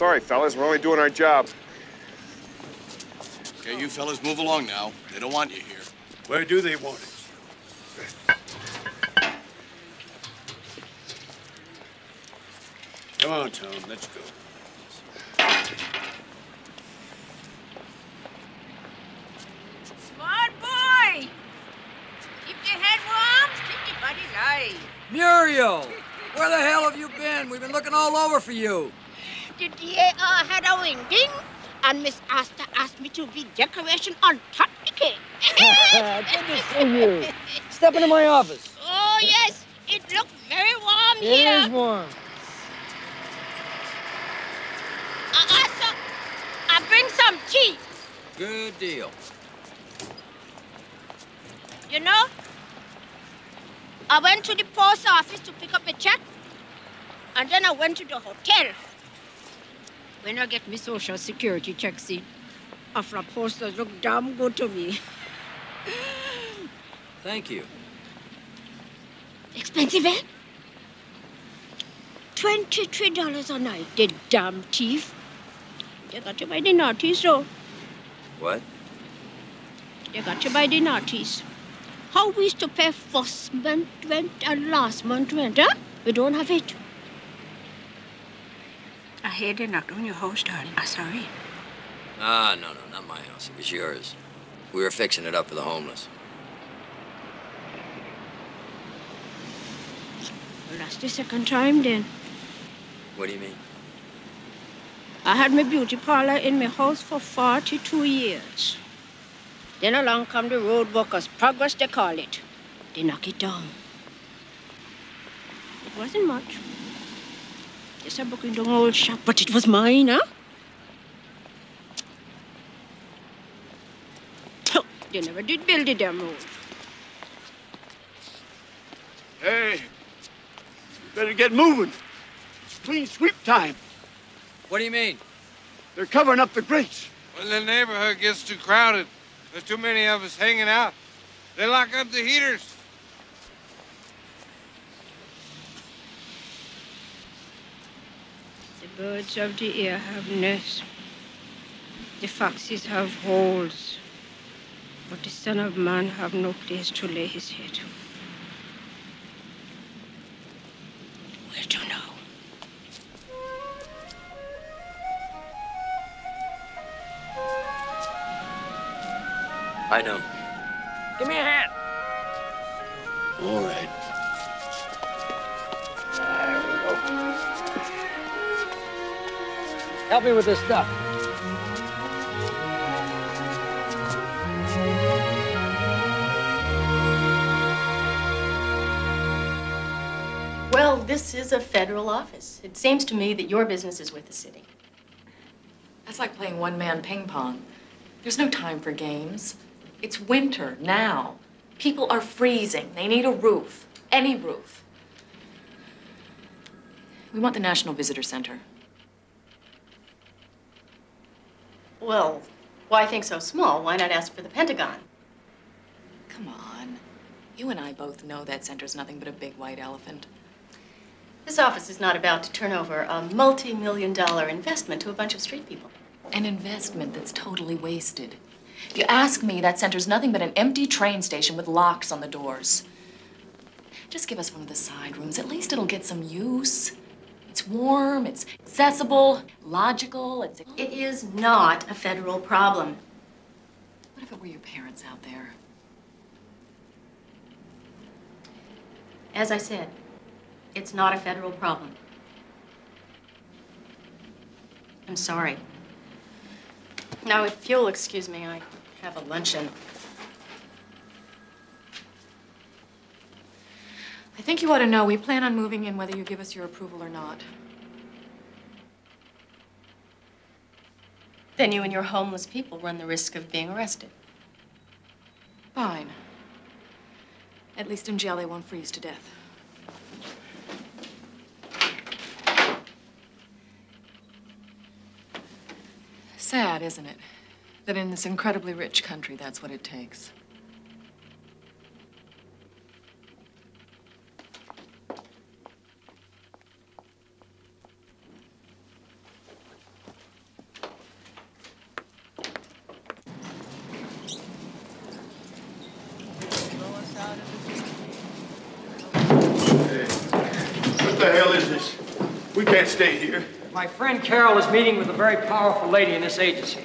Speaker 29: Sorry, fellas, we're only doing our job.
Speaker 15: Okay, you fellas move along now. They don't want you here. Where do they want us? Come on, Tom, let's go.
Speaker 11: Smart boy! Keep your head warm, keep your body light.
Speaker 12: Muriel! Where the hell have you been? We've been looking all over for you.
Speaker 11: The DA uh, had a wing ding, and Miss Asta asked me to be decoration on top of the cake.
Speaker 12: Good to see you. step into my office.
Speaker 11: Oh, yes. It looks very warm
Speaker 12: It
Speaker 11: here.
Speaker 12: is warm.
Speaker 11: I also, I bring some tea.
Speaker 1: Good deal.
Speaker 11: You know, I went to the post office to pick up a check, and then I went to the hotel. When I get my social security check, see, after posters look damn good to me.
Speaker 1: Thank you.
Speaker 11: Expensive, eh? Twenty-three dollars a night, the damn thief. They got you by the naughty, so
Speaker 1: What?
Speaker 11: they got you by the naughties. How we used to pay first month rent and last month rent, huh? We don't have it. I hear they knocked on your house, darling. I'm sorry.
Speaker 1: Ah, no, no, not my house. It was yours. We were fixing it up for the homeless.
Speaker 11: Well, that's the second time then.
Speaker 1: What do you mean?
Speaker 11: I had my beauty parlor in my house for 42 years. Then along come the road workers, progress they call it. They knock it down. It wasn't much. Just a broken down old shop, but it was mine, ah. huh? They never did build the damn road.
Speaker 15: Hey, better get moving. It's clean sweep time.
Speaker 1: What do you mean?
Speaker 15: They're covering up the grates.
Speaker 17: When the neighborhood gets too crowded, there's too many of us hanging out. They lock up the heaters.
Speaker 11: Birds of the air have nests. The foxes have holes. But the Son of Man have no place to lay his head. Where to now?
Speaker 1: I know.
Speaker 12: Give me a hand.
Speaker 30: All right.
Speaker 12: Help me with this stuff.
Speaker 10: Well, this is a federal office. It seems to me that your business is with the city.
Speaker 7: That's like playing one man ping pong. There's no time for games. It's winter now. People are freezing. They need a roof. Any roof. We want the National Visitor Center.
Speaker 10: Well, why think so small? Why not ask for the Pentagon?
Speaker 7: Come on. You and I both know that center's nothing but a big white elephant.
Speaker 10: This office is not about to turn over a multi million dollar investment to a bunch of street people.
Speaker 7: An investment that's totally wasted. If you ask me, that center's nothing but an empty train station with locks on the doors. Just give us one of the side rooms. At least it'll get some use. It's warm, it's accessible, logical, it's.
Speaker 10: It is not a federal problem.
Speaker 7: What if it were your parents out there?
Speaker 10: As I said, it's not a federal problem. I'm sorry. Now, if you'll excuse me, I have a luncheon.
Speaker 7: I think you ought to know we plan on moving in whether you give us your approval or not.
Speaker 10: Then you and your homeless people run the risk of being arrested.
Speaker 7: Fine. At least in jail they won't freeze to death. Sad, isn't it? That in this incredibly rich country, that's what it takes.
Speaker 15: What the hell is this? We can't stay here.
Speaker 12: My friend Carol is meeting with a very powerful lady in this agency.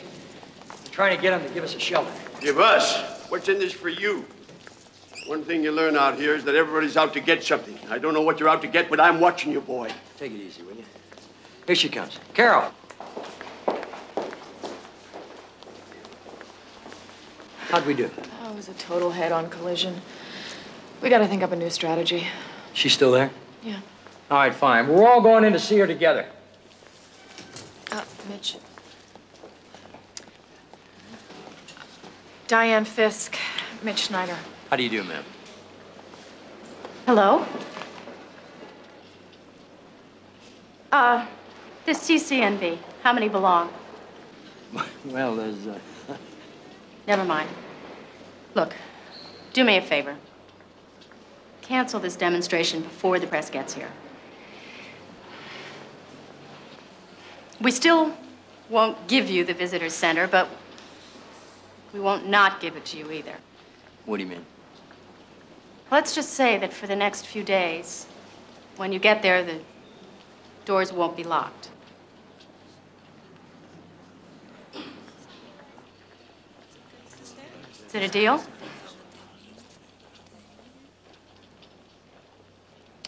Speaker 12: I'm trying to get him to give us a shelter.
Speaker 15: Give us? What's in this for you? One thing you learn out here is that everybody's out to get something. I don't know what you're out to get, but I'm watching you, boy.
Speaker 12: Take it easy, will you? Here she comes. Carol. How'd we do?
Speaker 7: Oh, it was a total head-on collision. We gotta think up a new strategy.
Speaker 1: She's still there?
Speaker 7: Yeah.
Speaker 1: All right, fine. We're all going in to see her together.
Speaker 7: Uh, Mitch. Diane Fisk, Mitch Snyder.
Speaker 1: How do you do, ma'am?
Speaker 10: Hello? Uh, this CCNV, how many belong? <laughs>
Speaker 1: Well, there's, uh... <laughs>
Speaker 10: Never mind. Look, do me a favor. Cancel this demonstration before the press gets here. We still won't give you the visitor center, but we won't not give it to you either.
Speaker 1: What do you mean?
Speaker 10: Let's just say that for the next few days, when you get there, the doors won't be locked. Is it a deal?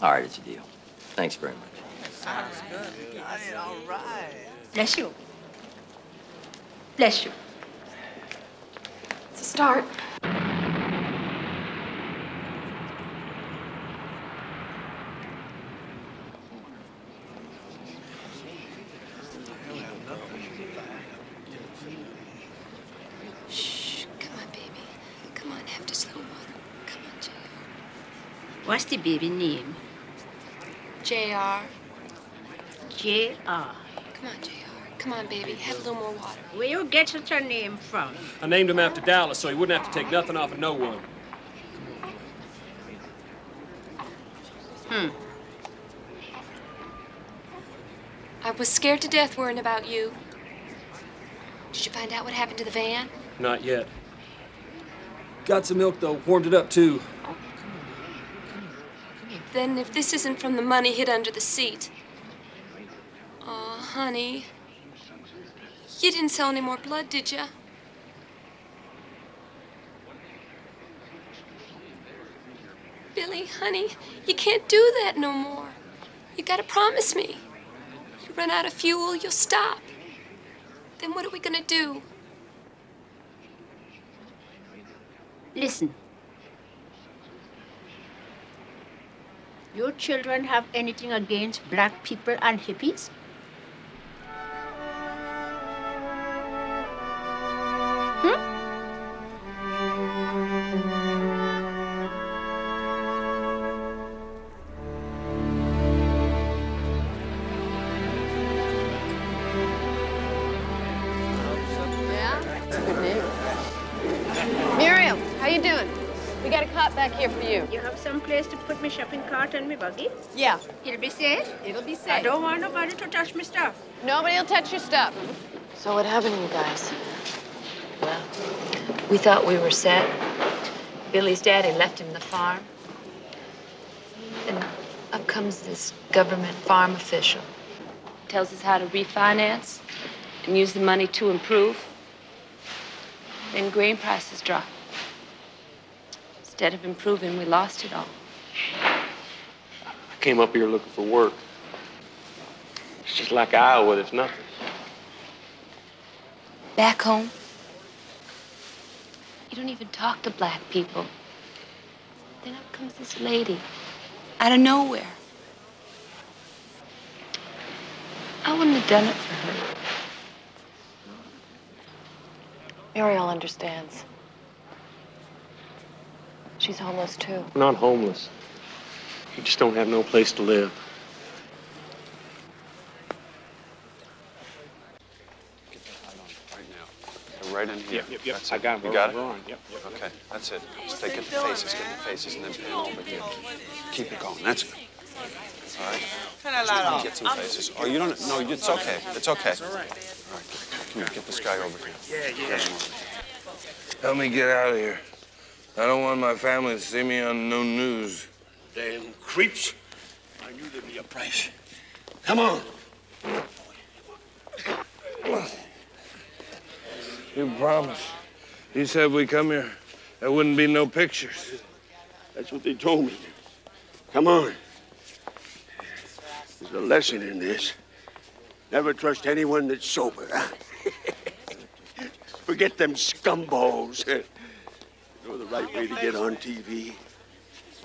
Speaker 1: All right, it's a deal. Thanks very much.
Speaker 11: Sounds good. Got it all right.
Speaker 10: Bless you. Bless you.
Speaker 7: It's a start.
Speaker 31: Shh, come on, baby. Come on, have to slow water. Come on, JR.
Speaker 11: What's the baby name?
Speaker 31: JR.
Speaker 11: J.R.
Speaker 31: Come on, JR. Come on, baby. Have a little more water.
Speaker 11: Where you get such a name from?
Speaker 32: I named him after Dallas so he wouldn't have to take nothing off of no one.
Speaker 11: Hmm.
Speaker 31: I was scared to death worrying about you. Did you find out what happened to the van?
Speaker 32: Not yet. Got some milk though, warmed it up too.
Speaker 31: Then, if this isn't from the money hid under the seat. Honey. You didn't sell any more blood, did you? Billy, honey, you can't do that no more. You gotta promise me. You run out of fuel, you'll stop. Then what are we gonna do?
Speaker 11: Listen. Your children have anything against black people and hippies? Hmm?
Speaker 7: Yeah? Good news. Miriam, how you doing? We got a cot back here for you.
Speaker 11: You have some place to put my shopping cart and my buggy?
Speaker 7: Yeah.
Speaker 11: It'll be safe?
Speaker 7: It'll be safe.
Speaker 11: I don't want nobody to touch my stuff.
Speaker 7: Nobody will touch your stuff.
Speaker 33: So what happened to you guys? Well, we thought we were set. Billy's daddy left him the farm. And up comes this government farm official.
Speaker 34: tells us how to refinance and use the money to improve. Then grain prices drop. Instead of improving, we lost it all.
Speaker 35: I came up here looking for work. It's just like Iowa, there's nothing.
Speaker 34: Back home, you don't even talk to black people. Then up comes this lady out of nowhere. I wouldn't have done it for her.
Speaker 7: Muriel understands. She's homeless too.
Speaker 35: Not homeless. You just don't have no place to live.
Speaker 36: Right in here.
Speaker 35: Yep, yep, yep.
Speaker 36: That's
Speaker 35: I got it.
Speaker 36: You
Speaker 35: We're-
Speaker 36: got it?
Speaker 35: we're on. Yep, yep.
Speaker 36: Okay, that's it. Just take it to faces, get the faces, and then pan over here. Keep it going. That's good. All right.
Speaker 37: Turn that light off.
Speaker 36: Get some faces. Oh, you don't. No, it's okay. It's okay. All right. Come here. Get this guy over here.
Speaker 37: Yeah,
Speaker 36: Get him over.
Speaker 17: Help me get out of here. I don't want my family to see me on no news.
Speaker 15: Damn creeps. I knew there'd be a price. Come on.
Speaker 17: You promised. You said we come here, there wouldn't be no pictures.
Speaker 15: That's what they told me. Come on. There's a lesson in this. Never trust anyone that's sober? <laughs> Forget them scumballs. <laughs> know the right way to get on TV.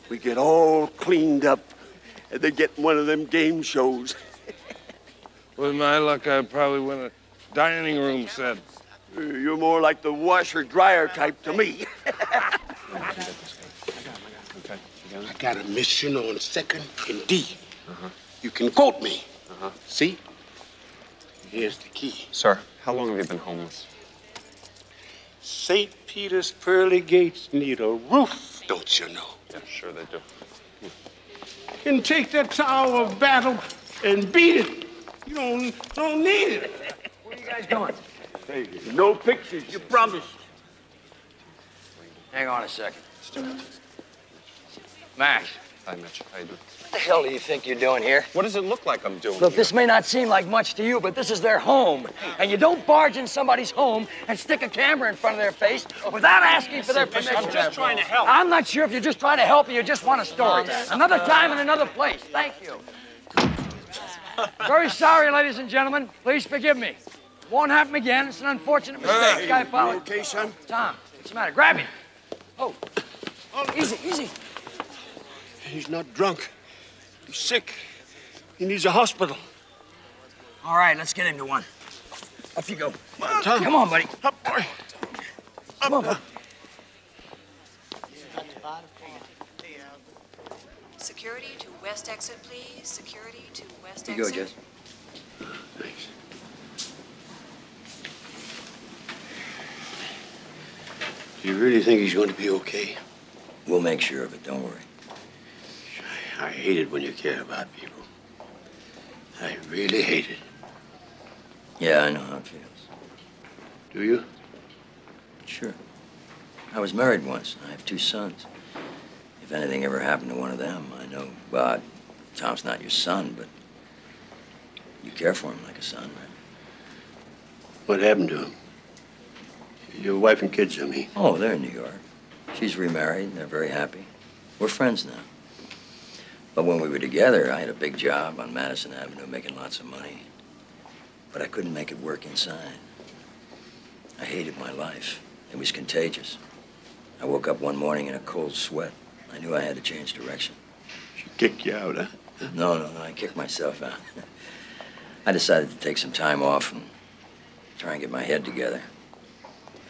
Speaker 38: we get all cleaned up, and they get one of them game shows. <laughs>
Speaker 39: With my luck, I'd probably win a dining room set.
Speaker 38: You're more like the washer dryer type to me.
Speaker 15: I got a mission on second and D. You can quote me. See? Here's the key.
Speaker 36: Sir, how long have you been homeless?
Speaker 15: St. Peter's pearly gates need a roof, don't you know?
Speaker 36: Yeah, sure they do.
Speaker 15: And take that Tower of Babel and beat it. You don't, don't need it.
Speaker 12: Where are you guys going?
Speaker 38: Hey, no pictures, you promised.
Speaker 12: Hang on a second. Max,
Speaker 36: Hi, Mitch. How you doing?
Speaker 12: what the hell do you think you're doing here?
Speaker 36: What does it look like I'm doing?
Speaker 12: Look,
Speaker 36: here?
Speaker 12: this may not seem like much to you, but this is their home. And you don't barge in somebody's home and stick a camera in front of their face without asking for their permission.
Speaker 36: I'm just trying to help.
Speaker 12: I'm not sure if you're just trying to help or you just want a story. Another time in another place. Thank you. Very sorry, ladies and gentlemen. Please forgive me. Won't happen again. It's an unfortunate mistake. Guy followed.
Speaker 38: okay, son?
Speaker 12: Tom, what's the matter? Grab him. Oh. oh. Easy, easy.
Speaker 38: He's not drunk. He's sick. He needs a hospital.
Speaker 12: All right, let's get into one. Up you go.
Speaker 38: Tom.
Speaker 12: Come on, buddy.
Speaker 38: Up, boy.
Speaker 12: Come on.
Speaker 40: Security to west exit, please. Security to west
Speaker 1: Here you go,
Speaker 40: exit.
Speaker 1: Jess.
Speaker 15: Thanks. You really think he's going to be okay?
Speaker 1: We'll make sure of it, don't worry.
Speaker 15: I hate it when you care about people. I really hate it.
Speaker 1: Yeah, I know how it feels.
Speaker 15: Do you?
Speaker 1: Sure. I was married once. and I have two sons. If anything ever happened to one of them, I know, well, Tom's not your son, but you care for him like a son, right?
Speaker 15: What happened to him? Your wife and kids, I mean.
Speaker 1: Oh, they're in New York. She's remarried, and they're very happy. We're friends now. But when we were together, I had a big job on Madison Avenue making lots of money. But I couldn't make it work inside. I hated my life. It was contagious. I woke up one morning in a cold sweat. I knew I had to change direction.
Speaker 15: She kicked you out, huh?
Speaker 1: No, no, no, I kicked myself out. <laughs> I decided to take some time off and try and get my head together.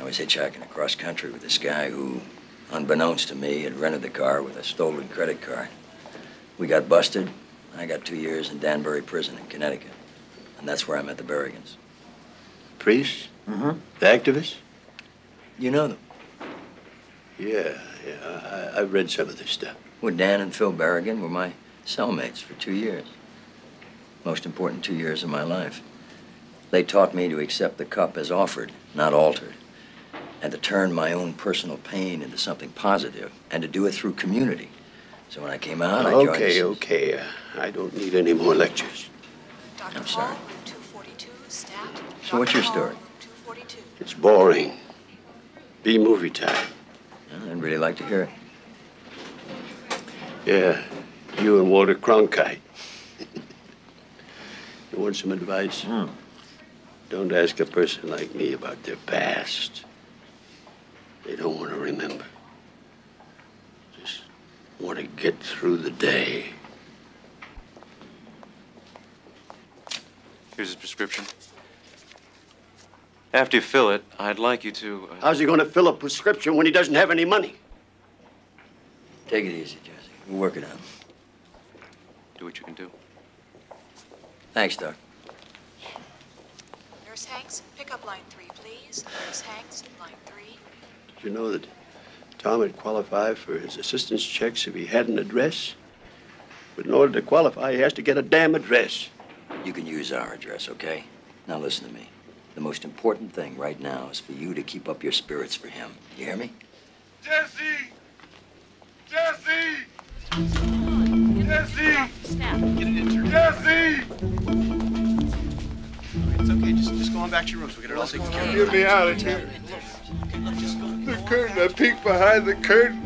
Speaker 1: I was hitchhiking across country with this guy who, unbeknownst to me, had rented the car with a stolen credit card. We got busted. I got two years in Danbury Prison in Connecticut. And that's where I met the Berrigans.
Speaker 15: Priests?
Speaker 1: Mm-hmm.
Speaker 15: The activist?
Speaker 1: You know them.
Speaker 15: Yeah, yeah. I, I've read some of this stuff.
Speaker 1: Well, Dan and Phil Berrigan were my cellmates for two years. Most important two years of my life. They taught me to accept the cup as offered, not altered, and to turn my own personal pain into something positive, and to do it through community. So when I came out, I joined.
Speaker 15: okay,
Speaker 1: the-
Speaker 15: okay. Uh, I don't need any more lectures. Dr.
Speaker 1: I'm sorry. So what's your story?
Speaker 15: It's boring. B movie time.
Speaker 1: I'd really like to hear it.
Speaker 15: Yeah, you and Walter Cronkite. <laughs> you want some advice? Don't ask a person like me about their past. They don't want to remember. Just want to get through the day.
Speaker 14: Here's his prescription. After you fill it, I'd like you to. Uh,
Speaker 38: How's he going to fill a prescription when he doesn't have any money?
Speaker 1: Take it easy, Jesse. We'll work it out.
Speaker 14: do what you can do.
Speaker 1: Thanks, Doc.
Speaker 40: Nurse Hanks, pick up line three, please. Nurse Hanks, line three.
Speaker 15: Did you know that Tom would qualify for his assistance checks if he had an address? But in order to qualify, he has to get a damn address.
Speaker 1: You can use our address, okay? Now listen to me. The most important thing right now is for you to keep up your spirits for him. You hear me?
Speaker 17: Jesse! Jesse! Jesse!
Speaker 25: Get it in,
Speaker 17: Jesse!
Speaker 25: It's okay. Just, just go on back to your rooms. We'll get it all taken care of.
Speaker 17: Get me out of here. The curtain, I peeked behind the curtain.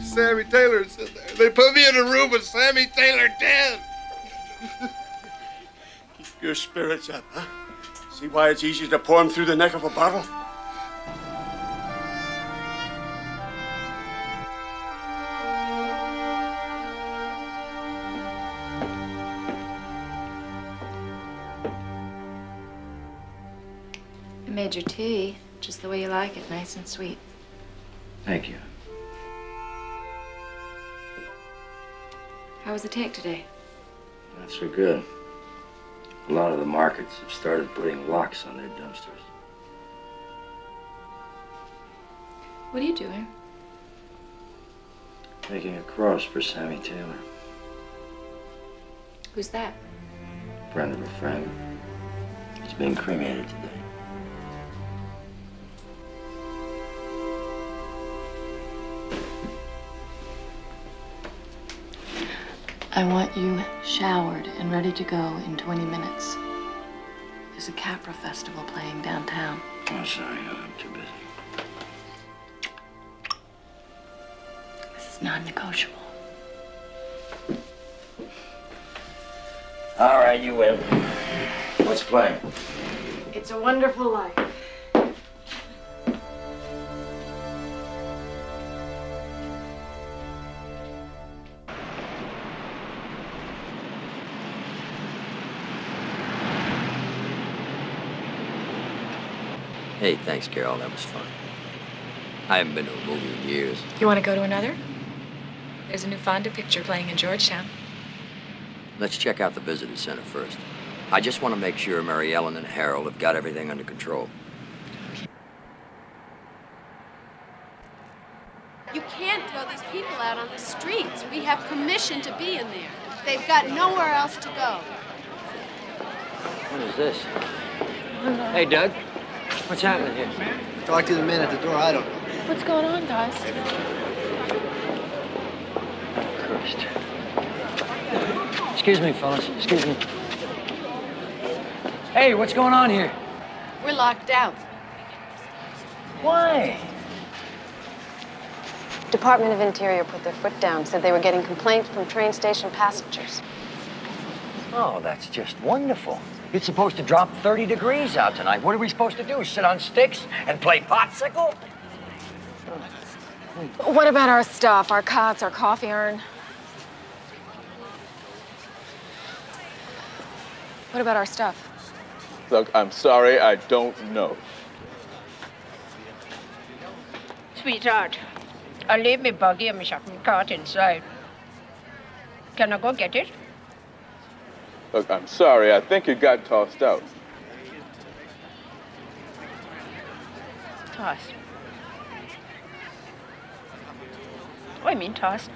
Speaker 17: Sammy Taylor's in there. They put me in a room with Sammy Taylor dead.
Speaker 38: Keep your spirits up, huh? See why it's easier to pour them through the neck of a bottle?
Speaker 7: Major T just the way you like it, nice and sweet.
Speaker 12: Thank you.
Speaker 7: How was the take today?
Speaker 12: Not so good. A lot of the markets have started putting locks on their dumpsters.
Speaker 7: What are you doing?
Speaker 12: Making a cross for Sammy Taylor.
Speaker 7: Who's that?
Speaker 12: Friend of a friend. He's being cremated today.
Speaker 7: I want you showered and ready to go in 20 minutes. There's a Capra festival playing downtown.
Speaker 12: Oh, sorry, I'm too busy.
Speaker 7: This is non-negotiable.
Speaker 12: All right, you win. What's playing?
Speaker 41: It's a wonderful life.
Speaker 1: Hey, thanks, Carol. That was fun. I haven't been to a movie in years.
Speaker 7: You want to go to another? There's a new Fonda picture playing in Georgetown.
Speaker 1: Let's check out the visitor center first. I just want to make sure Mary Ellen and Harold have got everything under control.
Speaker 41: You can't throw these people out on the streets. We have permission to be in there. They've got nowhere else to go.
Speaker 12: What is this? Hey, Doug. What's happening here?
Speaker 25: Talk to the man at the door. I don't know.
Speaker 42: What's going on, guys?
Speaker 12: Christ. Excuse me, fellas. Excuse me. Hey, what's going on here?
Speaker 41: We're locked out.
Speaker 12: Why?
Speaker 42: Department of Interior put their foot down, said they were getting complaints from train station passengers.
Speaker 12: Oh, that's just wonderful. It's supposed to drop 30 degrees out tonight. What are we supposed to do? Sit on sticks and play popsicle?
Speaker 42: What about our stuff, our cots, our coffee urn? What about our stuff?
Speaker 43: Look, I'm sorry, I don't know.
Speaker 11: Sweetheart, I leave my buggy and my shopping cart inside. Can I go get it?
Speaker 43: Look, I'm sorry, I think it got tossed out.
Speaker 11: Tossed. What do you mean tossed?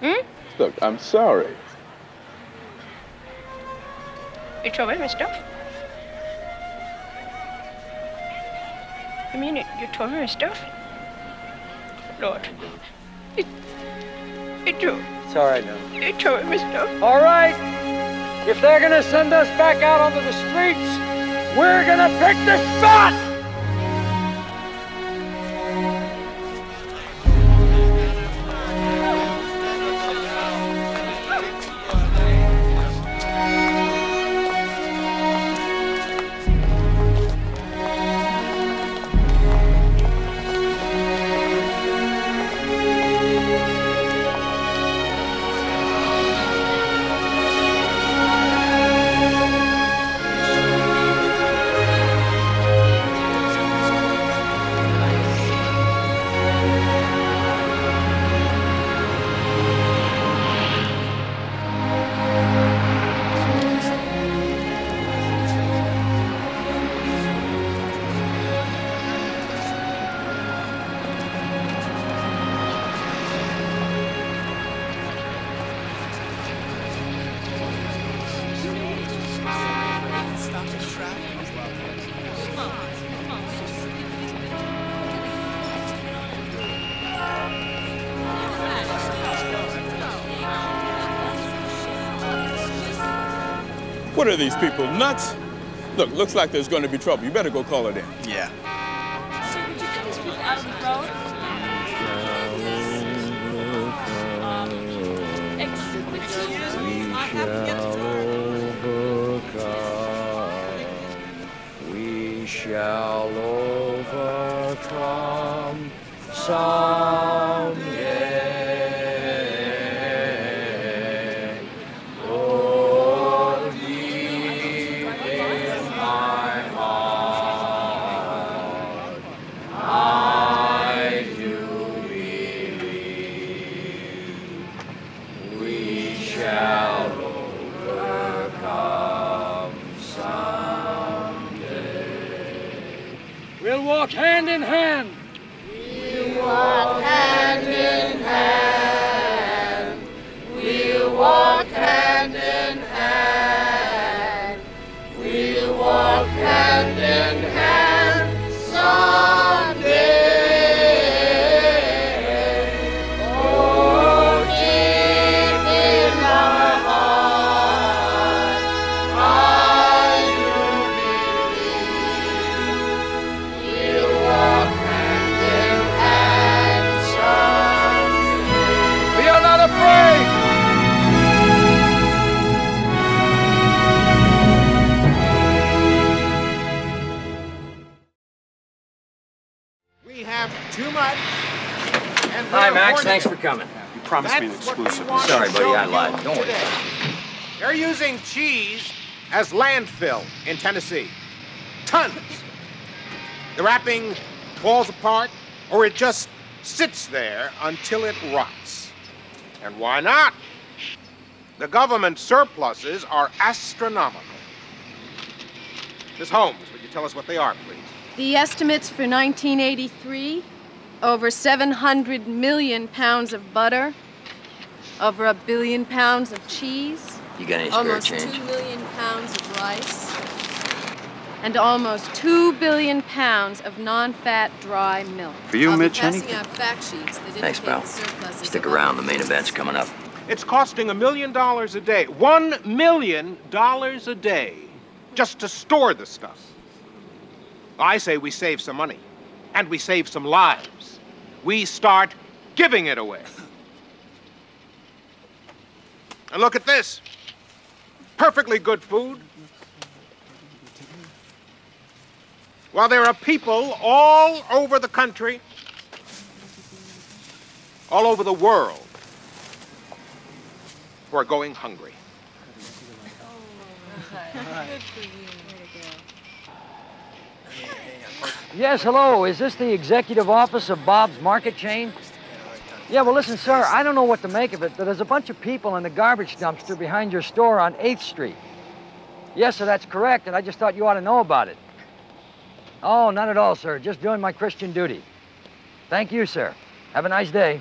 Speaker 11: Hmm?
Speaker 43: Look, I'm sorry.
Speaker 11: You throw away my stuff? You mean you, you throw away my stuff? Lord. It, it threw,
Speaker 12: It's all right now.
Speaker 11: it threw away my stuff.
Speaker 12: All right. If they're gonna send us back out onto the streets, we're gonna pick the spot!
Speaker 44: What are these people, nuts? Look, looks like there's going to be trouble. You better go call it in.
Speaker 45: Yeah.
Speaker 12: We shall overcome someday.
Speaker 46: You promised an
Speaker 47: That's what we
Speaker 46: exclusive.
Speaker 12: Sorry, buddy, I lied. Don't worry.
Speaker 47: They're using cheese as landfill in Tennessee. Tons. They're wrapping falls apart, or it just sits there until it rots. And why not? The government surpluses are astronomical. Miss Holmes, would you tell us what they are, please?
Speaker 41: The estimates for 1983 over 700 million pounds of butter, over a billion pounds of cheese,
Speaker 1: You got any spare
Speaker 41: almost
Speaker 1: change?
Speaker 41: 2 million pounds of rice, and almost 2 billion pounds of non fat dry milk.
Speaker 46: For you, Mitch,
Speaker 41: passing
Speaker 46: anything?
Speaker 41: out fact sheets that
Speaker 1: Thanks,
Speaker 41: indicate
Speaker 1: pal. Stick around. The main event's coming up.
Speaker 47: It's costing a million dollars a day. One million dollars a day just to store the stuff. I say we save some money and we save some lives. We start giving it away. And look at this perfectly good food. While there are people all over the country, all over the world, who are going hungry.
Speaker 12: Yes, hello. Is this the executive office of Bob's Market Chain? Yeah, well, listen, sir, I don't know what to make of it, but there's a bunch of people in the garbage dumpster behind your store on 8th Street. Yes, sir, that's correct, and I just thought you ought to know about it. Oh, not at all, sir. Just doing my Christian duty. Thank you, sir. Have a nice day.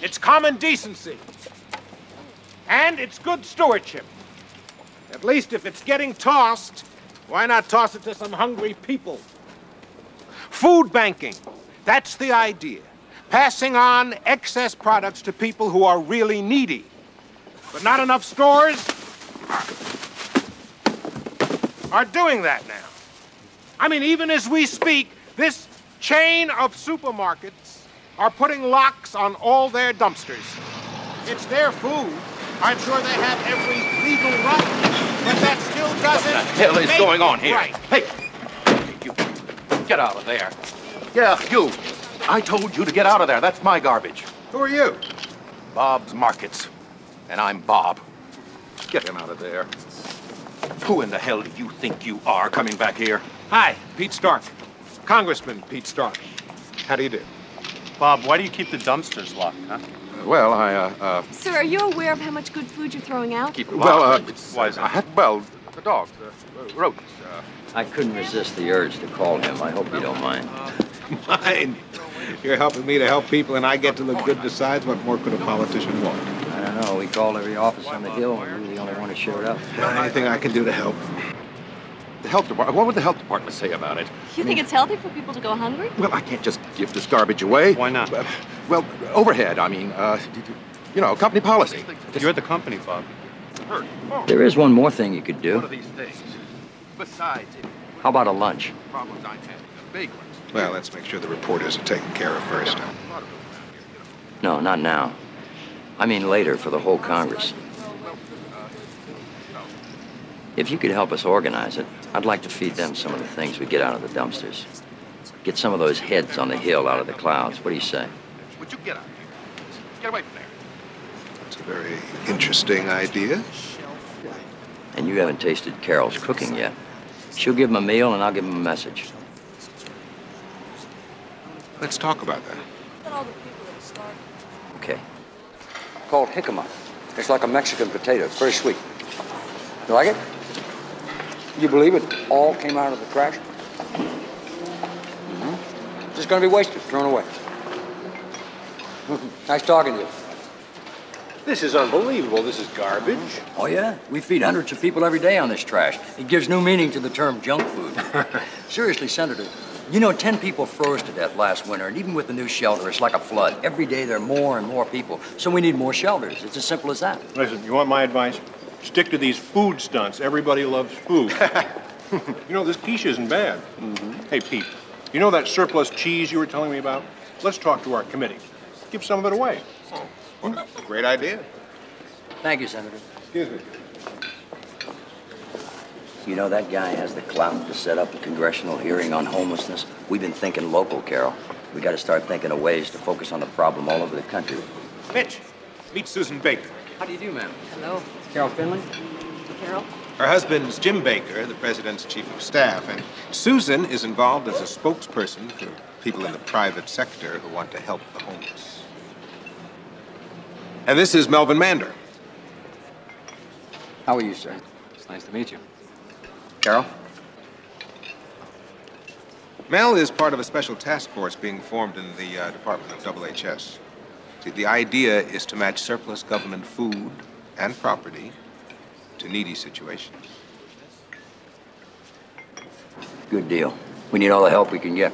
Speaker 47: It's common decency. And it's good stewardship. At least if it's getting tossed, why not toss it to some hungry people? Food banking. That's the idea. Passing on excess products to people who are really needy. But not enough stores are doing that now. I mean, even as we speak, this chain of supermarkets are putting locks on all their dumpsters. It's their food. I'm sure they have every legal right, but that still doesn't.
Speaker 25: What the hell is going on here?
Speaker 47: Right.
Speaker 25: Hey, you, get out of there. Yeah, you. I told you to get out of there. That's my garbage.
Speaker 47: Who are you?
Speaker 25: Bob's Markets. And I'm Bob. Get him out of there. Who in the hell do you think you are coming back here?
Speaker 47: Hi, Pete Stark. Congressman Pete Stark. How do you do?
Speaker 46: Bob, why do you keep the dumpsters locked, huh?
Speaker 25: Well, I, uh, uh,
Speaker 41: Sir, are you aware of how much good food you're throwing out?
Speaker 25: keep it Well, uh,
Speaker 46: Why is
Speaker 25: I had, well, the dogs, uh, rodents, uh,
Speaker 1: I couldn't resist the urge to call him. I hope you don't mind.
Speaker 47: Mine. You're helping me to help people, and I get to look good besides. What more could a politician want?
Speaker 1: I don't know. We called every office on the hill, and we were the only one who showed up.
Speaker 47: Anything I can do to help?
Speaker 25: the health department. What would the health department say about it?
Speaker 27: You think it's healthy for people to go hungry?
Speaker 25: Well, I can't just give this garbage away.
Speaker 46: Why not?
Speaker 25: Uh, well, overhead. I mean, uh, you know, company policy.
Speaker 46: You're at the company, Bob.
Speaker 1: There is one more thing you could do.
Speaker 25: One of these things. Besides, it,
Speaker 1: How about a lunch?
Speaker 25: problems I'm having, big ones.
Speaker 47: Well, let's make sure the reporters are taken care of first.
Speaker 1: No, not now. I mean later for the whole Congress. If you could help us organize it, I'd like to feed them some of the things we get out of the dumpsters. Get some of those heads on the hill out of the clouds. What do you say?
Speaker 25: Would you get out here? Get away from there.
Speaker 47: That's a very interesting idea.
Speaker 1: And you haven't tasted Carol's cooking yet. She'll give him a meal, and I'll give him a message.
Speaker 47: Let's talk about that.
Speaker 12: Okay. Called jicama. It's like a Mexican potato. It's very sweet. You like it? You believe it all came out of the trash? Mm-hmm.
Speaker 1: just going to be wasted, thrown away. <laughs> nice talking to you.
Speaker 48: This is unbelievable. This is garbage.
Speaker 1: Oh, yeah? We feed hundreds of people every day on this trash. It gives new meaning to the term junk food. <laughs> Seriously, Senator, you know, 10 people froze to death last winter, and even with the new shelter, it's like a flood. Every day there are more and more people, so we need more shelters. It's as simple as that.
Speaker 49: Listen, you want my advice? Stick to these food stunts. Everybody loves food. <laughs> you know, this quiche isn't bad. Mm-hmm. Hey, Pete, you know that surplus cheese you were telling me about? Let's talk to our committee. Give some of it away. Hmm?
Speaker 48: Great idea.
Speaker 1: Thank you, Senator.
Speaker 49: Excuse me.
Speaker 7: You know, that guy has the clout to set up a congressional hearing on homelessness. We've been thinking local, Carol. We got to start thinking of ways to focus on the problem all over the country.
Speaker 47: Mitch, meet Susan Baker.
Speaker 1: How do you do, ma'am?
Speaker 10: Hello.
Speaker 1: Carol Fennelly?
Speaker 10: Carol?
Speaker 47: Her husband's Jim Baker, the president's chief of staff, and Susan is involved as a spokesperson for people in the private sector who want to help the homeless. And this is Melvin Mander.
Speaker 1: How are you, sir? It's nice to meet you. Carol?
Speaker 47: Mel is part of a special task force being formed in the uh, Department of WHS. See, the idea is to match surplus government food and property to needy situations.
Speaker 7: Good deal. We need all the help we can get.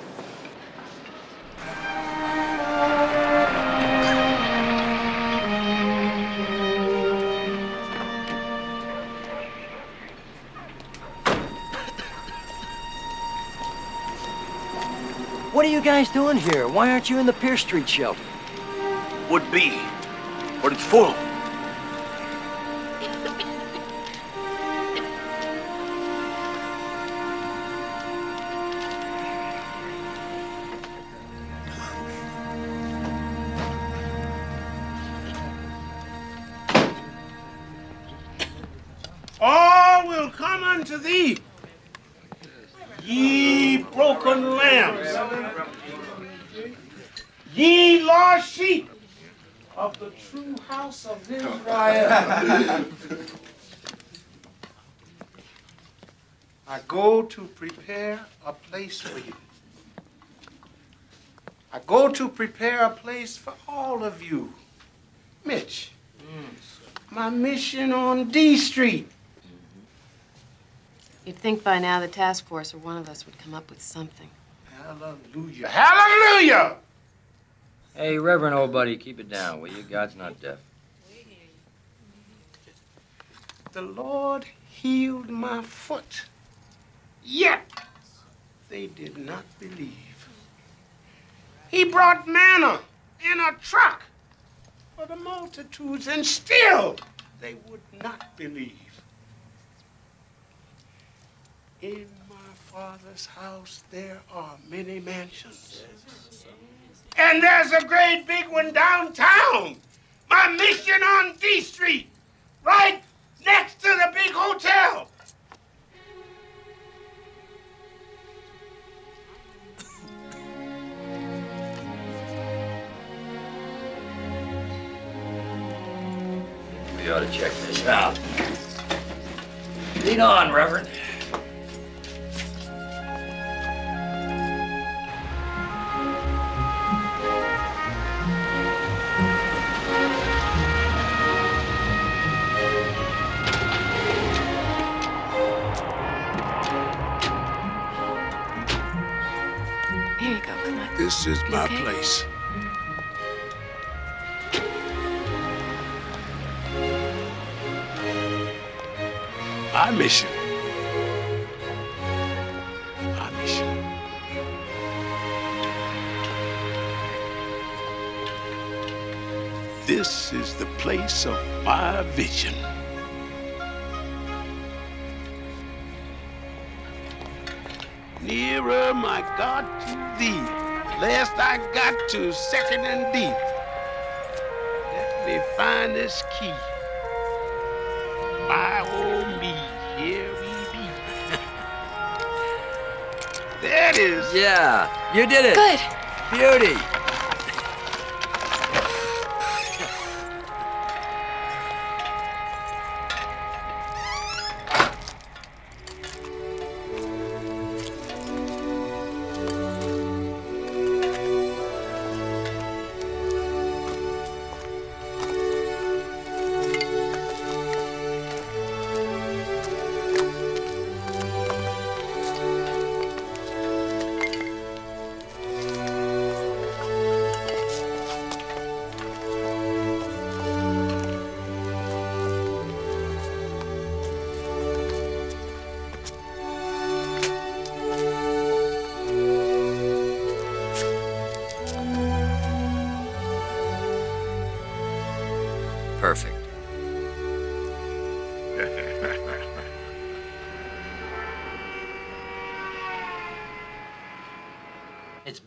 Speaker 7: What are you guys doing here? Why aren't you in the Pierce Street shelter?
Speaker 6: Would be, but it's full.
Speaker 28: All will come unto thee, ye broken lambs, ye lost sheep of the true house of Israel. I go to prepare a place for you. I go to prepare a place for all of you. Mitch, my mission on D Street.
Speaker 10: You'd think by now the task force or one of us would come up with something.
Speaker 28: Hallelujah. Hallelujah!
Speaker 1: Hey, Reverend old buddy, keep it down, will you? God's not deaf.
Speaker 28: The Lord healed my foot, yet they did not believe. He brought manna in a truck for the multitudes, and still they would not believe. In my Father's house there are many mansions. And there's a great big one downtown. My mission on D Street, right next to the big hotel.
Speaker 7: We ought to check this out. Lead on, Reverend.
Speaker 6: This is
Speaker 50: You
Speaker 6: my
Speaker 50: okay?
Speaker 6: place. My mission. My mission. This is the place of my vision. Nearer, my God, to thee. Last I got to second and deep. Let me find this key. My old me, here we be. <laughs> That is.
Speaker 1: Yeah, you did it.
Speaker 50: Good.
Speaker 1: Beauty.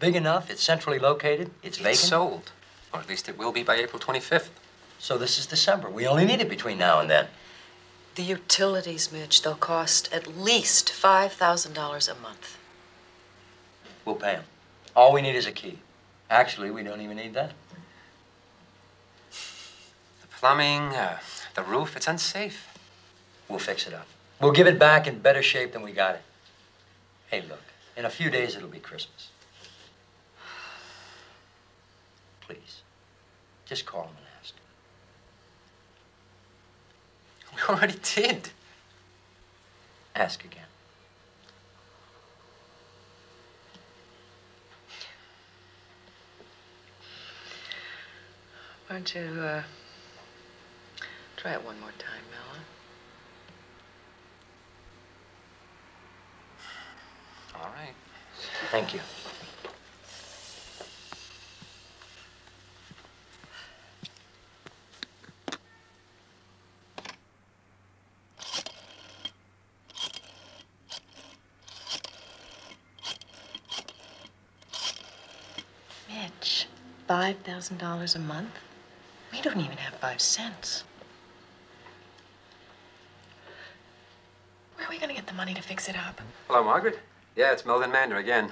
Speaker 1: Big enough, it's centrally located, it's vacant.
Speaker 51: It's sold. Or at least it will be by April 25th.
Speaker 1: So this is December. We only need it between now and then.
Speaker 34: The utilities, Mitch, they'll cost at least $5,000 a month.
Speaker 1: We'll pay them. All we need is a key. Actually, we don't even need that.
Speaker 51: The plumbing, uh, the roof, it's unsafe.
Speaker 1: We'll fix it up. We'll give it back in better shape than we got it. Hey, look, in a few days it'll be Christmas. Please, just call him and ask. <laughs>
Speaker 51: We already did.
Speaker 1: Ask again.
Speaker 34: Why don't you uh, try it one more time, Mella?
Speaker 51: All right.
Speaker 1: Thank you.
Speaker 34: Mitch, $5,000 a month? We don't even have five cents. Where are we gonna get the money to fix it up?
Speaker 51: Hello, Margaret? Yeah, it's Melvin Mander again.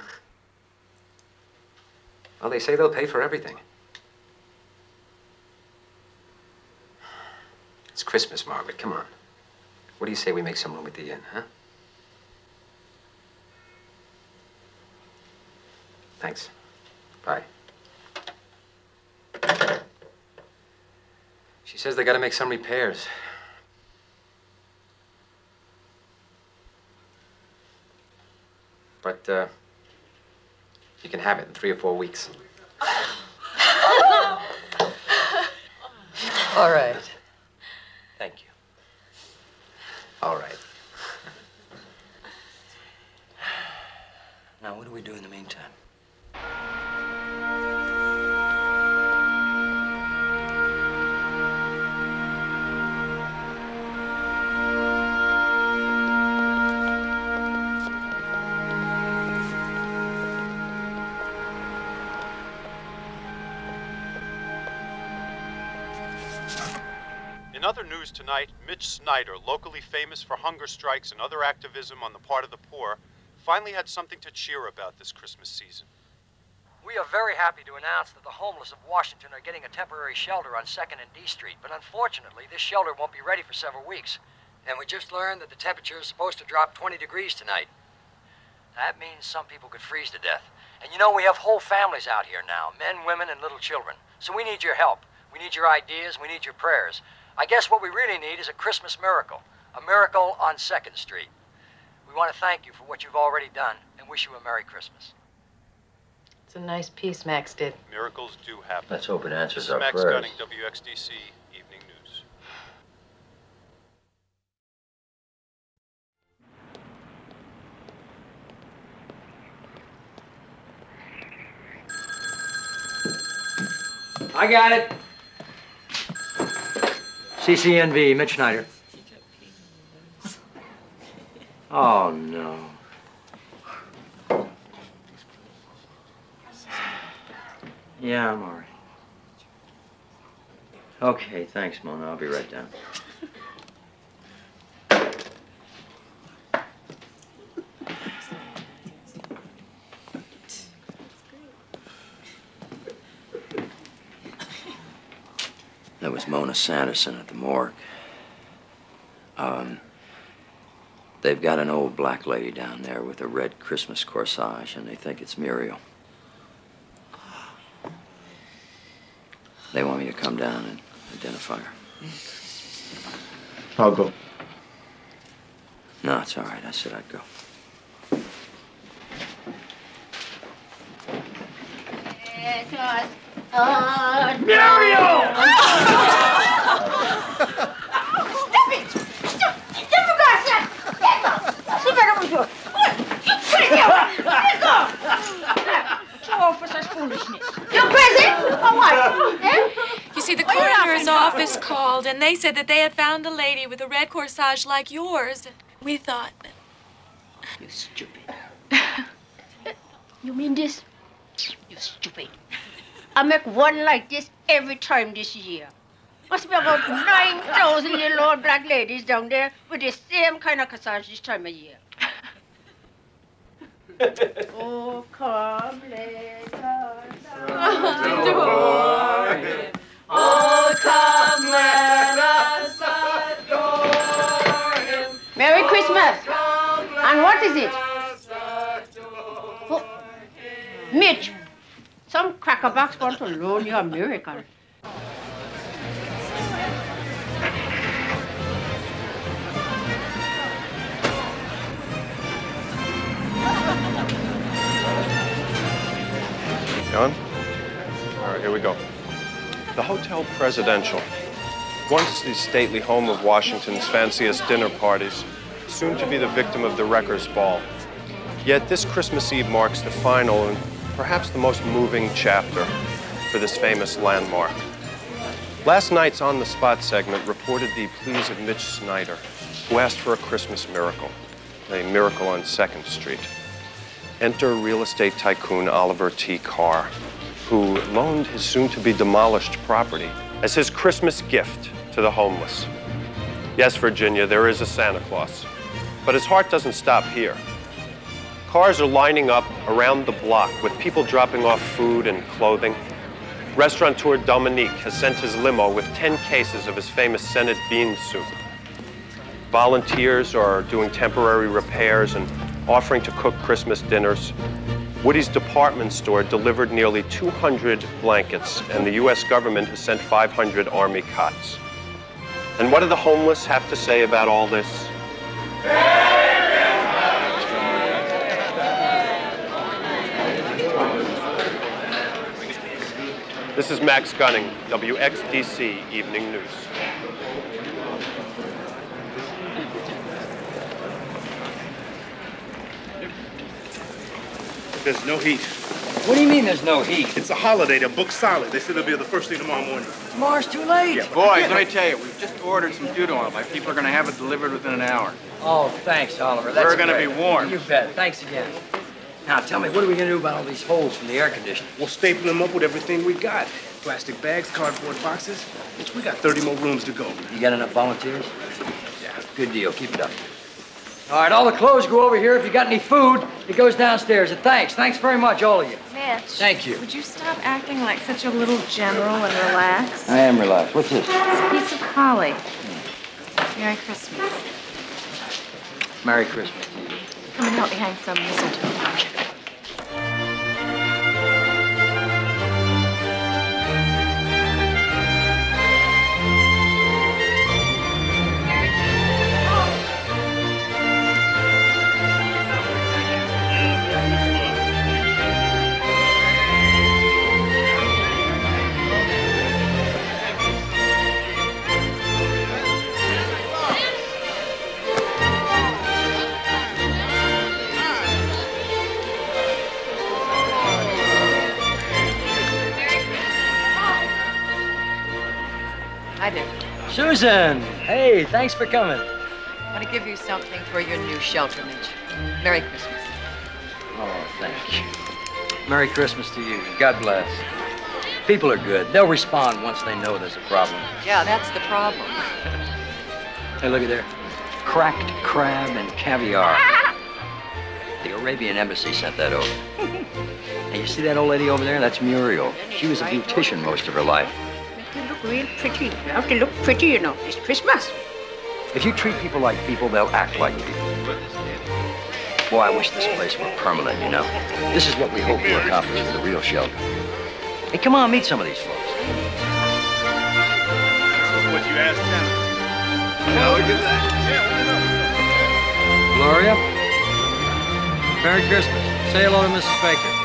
Speaker 51: Well, they say they'll pay for everything. It's Christmas, Margaret. Come on. What do you say we make some room at the inn, huh? Thanks. Bye. She says they gotta make some repairs. But, uh, you can have it in three or four weeks. <laughs>
Speaker 1: All right.
Speaker 9: Tonight, Snyder, locally famous for hunger strikes and other activism on the part of the poor, finally had something to cheer about this Christmas season.
Speaker 1: We are very happy to announce that the homeless of Washington are getting a temporary shelter on 2nd and D Street, but unfortunately, this shelter won't be ready for several weeks. And we just learned that the temperature is supposed to drop 20 degrees tonight. That means some people could freeze to death. And you know, we have whole families out here now men, women, and little children. So we need your help. We need your ideas. We need your prayers. I guess what we really need is a Christmas miracle a miracle on 2nd Street. We want to thank you for what you've already done and wish you a Merry Christmas.
Speaker 34: It's a nice piece Max did.
Speaker 9: Miracles do happen.
Speaker 1: Let's hope it answers
Speaker 9: This is
Speaker 1: our
Speaker 9: Max
Speaker 1: prayers.
Speaker 9: Gunning, WXDC Evening News.
Speaker 1: I got it. CCNV, Mitch Snyder. Oh, no. Yeah, I'm all right. Okay, thanks, Mona. I'll be right down. Was Mona Sanderson at the morgue. Um, they've got an old black lady down there with a red Christmas corsage, and they think it's Muriel. They want me to come down and identify her.
Speaker 25: I'll go.
Speaker 1: No, it's all right. I said I'd go.
Speaker 11: Stop it! Stop! For God's sake! Let! See if I don't do it. Put it down! Let go! For such foolishness. You're crazy? Or what?
Speaker 31: You see, the coroner's office called, and they said that they had found a lady with a red corsage like yours. We thought.
Speaker 11: You stupid. <laughs> You mean this? You stupid. I make one like this every time this year. Must be about 9,000 little old black ladies down there with the same kind of corsage this time of year. <laughs> oh, come, let us adore him. Oh, come, let us adore him. Merry oh, Christmas. And what is it? Oh, Mitch, some crackerbox want to loan you a miracle.
Speaker 36: John? All right, here we go. The Hotel Presidential, once the stately home of Washington's fanciest dinner parties, soon to be the victim of the Wreckers' Ball. Yet this Christmas Eve marks the final perhaps the most moving chapter for this famous landmark. Last night's On the Spot segment reported the pleas of Mitch Snyder, who asked for a Christmas miracle, a miracle on 2nd Street. Enter real estate tycoon Oliver T. Carr, who loaned his soon to be demolished property as his Christmas gift to the homeless. Yes, Virginia, there is a Santa Claus, but his heart doesn't stop here. Cars are lining up around the block with people dropping off food and clothing. Restaurateur Dominique has sent his limo with 10 cases of his famous Senate bean soup. Volunteers are doing temporary repairs and offering to cook Christmas dinners. Woody's department store delivered nearly 200 blankets, and the U.S. government has sent 500 Army cots. And what do the homeless have to say about all this? This is Max Gunning, WXDC Evening News.
Speaker 6: There's no heat.
Speaker 1: What do you mean there's no heat?
Speaker 6: It's a holiday. They're booked solid. They said they'll be the first thing tomorrow morning.
Speaker 1: Tomorrow's too late.
Speaker 6: Yeah,
Speaker 13: Boys, let me tell you, we've just ordered some food oil. My people are going to have it delivered within an hour.
Speaker 1: Oh, thanks, Oliver. That's
Speaker 13: We're gonna be warm.
Speaker 1: You bet. Thanks again. Now, tell me, what are we going to do about all these holes from the air conditioning?
Speaker 6: We'll staple them up with everything we got. Plastic bags, cardboard boxes. Mitch, we got 30 more rooms to go.
Speaker 1: You got enough volunteers? Yeah. Good deal. Keep it up. All right, all the clothes go over here. If you got any food, it goes downstairs. And thanks. Thanks very much, all of you.
Speaker 7: Mitch.
Speaker 1: Thank you.
Speaker 7: Would you stop acting like such a little general and relax?
Speaker 1: I am relaxed. What's this?
Speaker 7: It's a piece of holly. Merry Christmas.
Speaker 1: Merry Christmas
Speaker 7: Come and help me hang some mistletoe.
Speaker 1: Susan! Hey, thanks for coming.
Speaker 52: I want to give you something for your new shelter, Mitch. Merry Christmas.
Speaker 1: Oh, thank you. Merry Christmas to you. God bless. People are good. They'll respond once they know there's a problem.
Speaker 52: Yeah, that's the problem.
Speaker 1: Hey, look at there. Cracked crab and caviar.
Speaker 53: The Arabian embassy sent that over. <laughs>
Speaker 1: Hey, you see that old lady over there? That's Muriel. She was a beautician most of her life.
Speaker 11: You look real pretty. You have to look pretty, you know. It's Christmas.
Speaker 1: If you treat people like people, they'll act like people.
Speaker 53: Boy, I wish this place were permanent, you know.
Speaker 1: This is what we hope to accomplish with the real shelter. Hey, come on, meet some of these folks.
Speaker 6: What you asked Santa?
Speaker 1: Yeah, look at that. Gloria? Merry Christmas. Say hello to Mrs. Baker.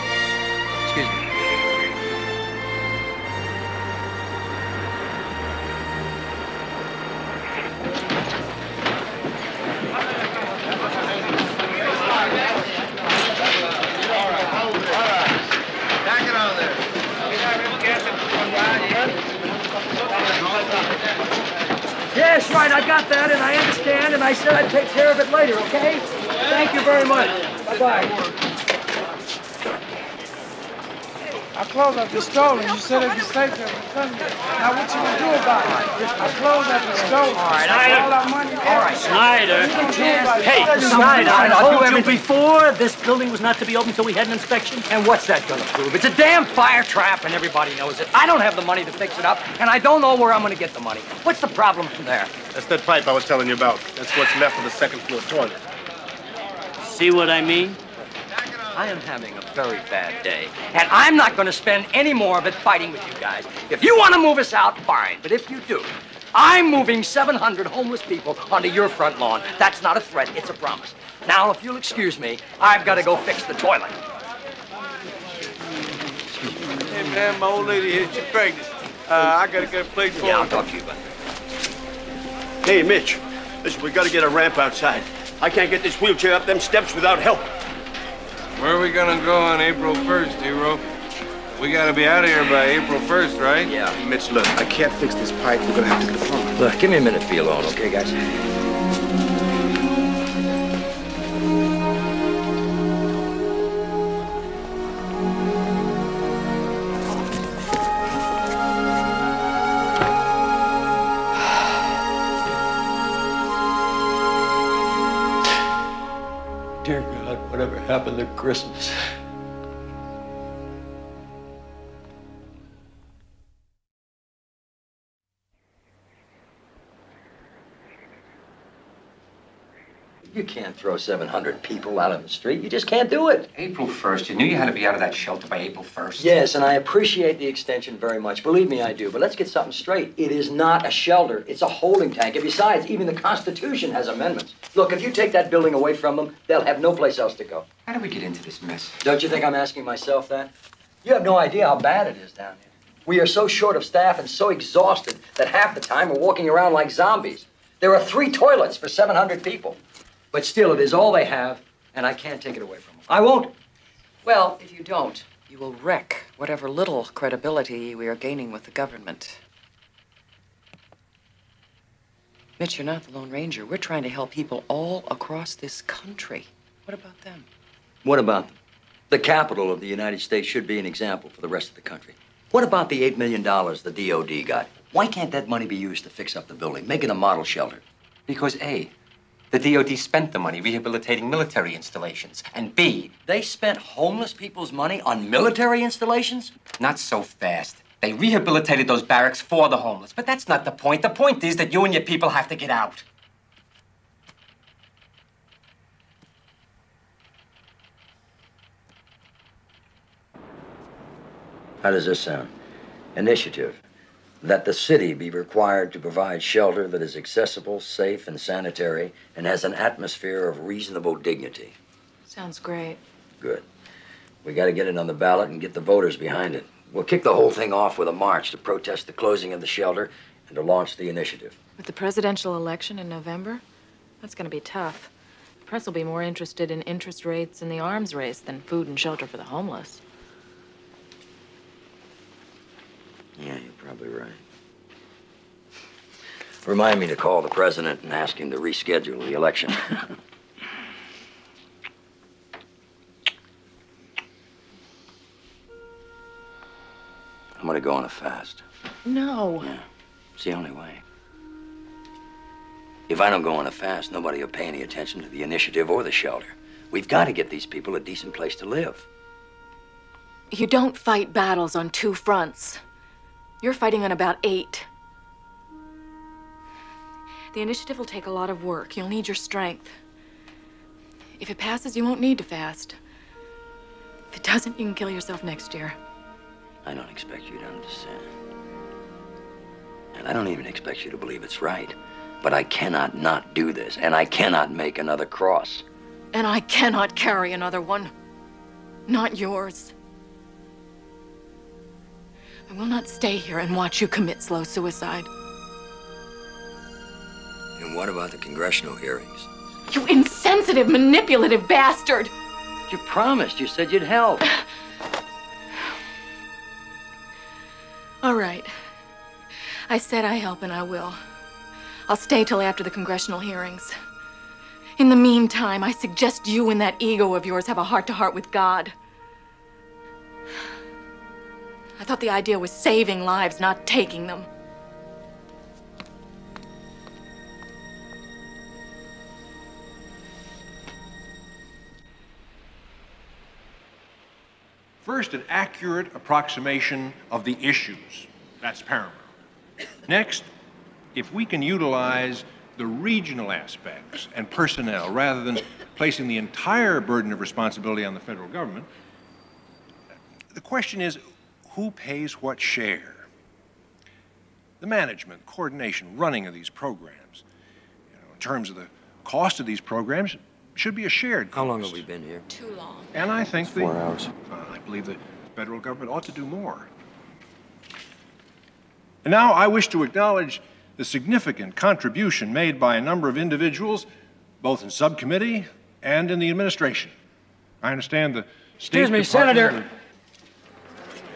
Speaker 1: I said I'd take care of it later, okay? Thank you very much. Bye-bye.
Speaker 54: I closed up the store and you said it'd be safe there for Sunday. Now what you gonna do about it? I closed up the store. All
Speaker 12: right,
Speaker 54: all that money.
Speaker 12: All right, Snyder.
Speaker 54: What you gonna do about it?
Speaker 12: Hey, Snyder, I told you before this building was not to be open until we had an inspection.
Speaker 1: And what's that gonna prove? It's a damn fire trap and everybody knows it. I don't have the money to fix it up, and I don't know where I'm gonna get the money. What's the problem from there?
Speaker 6: That's that pipe I was telling you about. That's what's left of the second floor toilet.
Speaker 12: See what I mean?
Speaker 1: I am having a very bad day, and I'm not gonna spend any more of it fighting with you guys. If you wanna move us out, fine, but if you do, I'm moving 700 homeless people onto your front lawn. That's not a threat, it's a promise. Now, if you'll excuse me, I've gotta go fix the toilet.
Speaker 55: Hey, man, my old lady here, she's pregnant. Uh, I gotta get a plate for
Speaker 1: Yeah,
Speaker 55: her.
Speaker 1: I'll talk to you about
Speaker 15: Hey, Mitch. Listen, we gotta get a ramp outside. I can't get this wheelchair up them steps without help.
Speaker 17: Where are we gonna go on April 1st, hero? We gotta be out of here by April 1st, right?
Speaker 1: Yeah.
Speaker 6: Mitch, look, I can't fix this pipe. We're gonna have to get the plumber.
Speaker 1: Look, give me a minute to be alone, okay, guys?
Speaker 12: Happened to Christmas?
Speaker 1: You can't throw 700 people out on the street. You just can't do it.
Speaker 56: April 1st. You knew you had to be out of that shelter by April 1st.
Speaker 1: Yes, and I appreciate the extension very much. Believe me, I do. But let's get something straight. It is not a shelter, it's a holding tank. And besides, even the Constitution has amendments. Look, if you take that building away from them, they'll have no place else to go.
Speaker 56: How did we get into this mess?
Speaker 1: Don't you think I'm asking myself that? You have no idea how bad it is down here. We are so short of staff and so exhausted that half the time we're walking around like zombies. There are three toilets for 700 people. But still, it is all they have, and I can't take it away from them. I won't.
Speaker 52: Well, if you don't, you will wreck whatever little credibility we are gaining with the government. Mitch, you're not the Lone Ranger. We're trying to help people all across this country. What about them?
Speaker 1: What about them? The capital of the United States should be an example for the rest of the country. What about the $8 million the DOD got? Why can't that money be used to fix up the building, make it a model shelter?
Speaker 56: Because A, the DOD spent the money rehabilitating military installations, and B,
Speaker 1: They spent homeless people's money on military installations?
Speaker 56: not so fast. They rehabilitated those barracks for the homeless, but that's not the point. The point is that you and your people have to get out.
Speaker 1: How does this sound? Initiative. That the city be required to provide shelter that is accessible, safe, and sanitary, and has an atmosphere of reasonable dignity.
Speaker 52: Sounds great.
Speaker 1: Good. We got to get it on the ballot and get the voters behind it. We'll kick the whole thing off with a march to protest the closing of the shelter and to launch the initiative.
Speaker 7: With the presidential election in November, that's going to be tough. The press will be more interested in interest rates and the arms race than food and shelter for the homeless.
Speaker 1: Yeah, you're probably right. Remind me to call the president and ask him to reschedule the election. <laughs> I'm gonna go on a fast.
Speaker 7: No. Yeah.
Speaker 1: It's the only way. If I don't go on a fast, nobody will pay any attention to the initiative or the shelter. We've got to get these people a decent place to live.
Speaker 7: You don't fight battles on two fronts. You're fighting on about eight. The initiative will take a lot of work. You'll need your strength. If it passes, you won't need to fast. If it doesn't, you can kill yourself next year.
Speaker 1: I don't expect you to understand. And I don't even expect you to believe it's right. But I cannot not do this, and I cannot make another cross.
Speaker 7: And I cannot carry another one. Not yours. I will not stay here and watch you commit slow suicide.
Speaker 1: And what about the congressional hearings?
Speaker 7: You insensitive, manipulative bastard!
Speaker 1: You promised. You said you'd help. <sighs>
Speaker 7: All right. I said I help and I will. I'll stay till after the congressional hearings. In the meantime, I suggest you and that ego of yours have a heart to heart with God. I thought the idea was saving lives, not taking them.
Speaker 47: First, an accurate approximation of the issues. That's paramount. Next, if we can utilize the regional aspects and personnel rather than placing the entire burden of responsibility on the federal government, the question is who pays what share? The management, coordination, running of these programs, you know, in terms of the cost of these programs, should be a shared cost.
Speaker 1: How long have we been here?
Speaker 7: Too long.
Speaker 47: And I think the,
Speaker 1: Four hours.
Speaker 47: uh, I believe the federal government ought to do more. And now I wish to acknowledge the significant contribution made by a number of individuals, both in subcommittee and in the administration. I understand the State
Speaker 12: Excuse me,
Speaker 47: Department-
Speaker 12: Senator.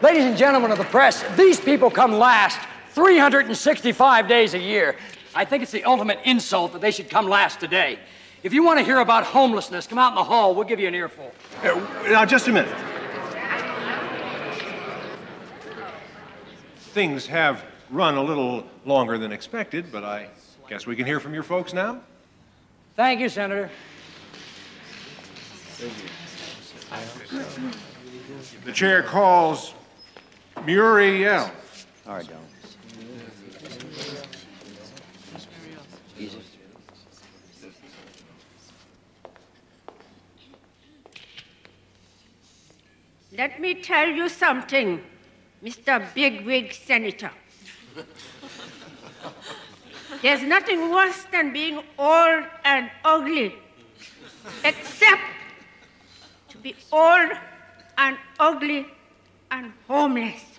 Speaker 12: Ladies and gentlemen of the press, these people come last 365 days a year. I think it's the ultimate insult that they should come last today. If you want to hear about homelessness, come out in the hall. We'll give you an earful.
Speaker 47: Uh, Now, just a minute. Things have run a little longer than expected, but I guess we can hear from your folks now.
Speaker 12: Thank you, Senator.
Speaker 47: The chair calls Muriel.
Speaker 1: All right, Don. Easy.
Speaker 11: Let me tell you something, Mr. Bigwig Senator. There's nothing worse than being old and ugly, except to be old and ugly and homeless.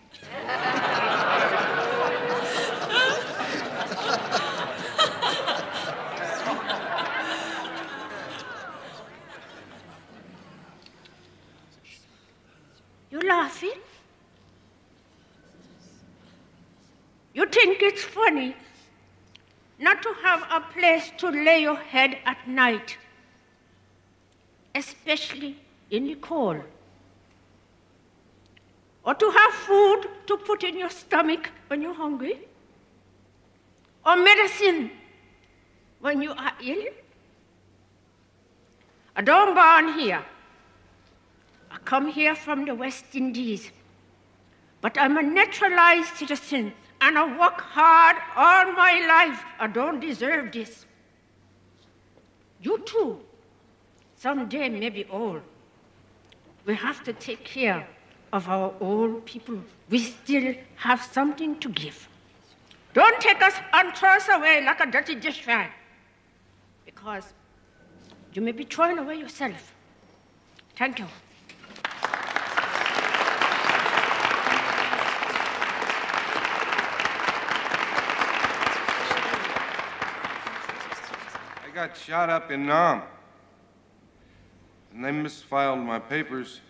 Speaker 11: You laughing? You think it's funny not to have a place to lay your head at night, especially in the cold, or to have food to put in your stomach when you're hungry, or medicine when you are ill? I don't born here. I come here from the West Indies, but I'm a naturalized citizen and I work hard all my life. I don't deserve this. You too, someday may be old. We have to take care of our old people. We still have something to give. Don't take us and throw us away like a dirty dish rag, because you may be throwing away yourself. Thank you.
Speaker 17: I got shot up in Nam. And they misfiled my papers,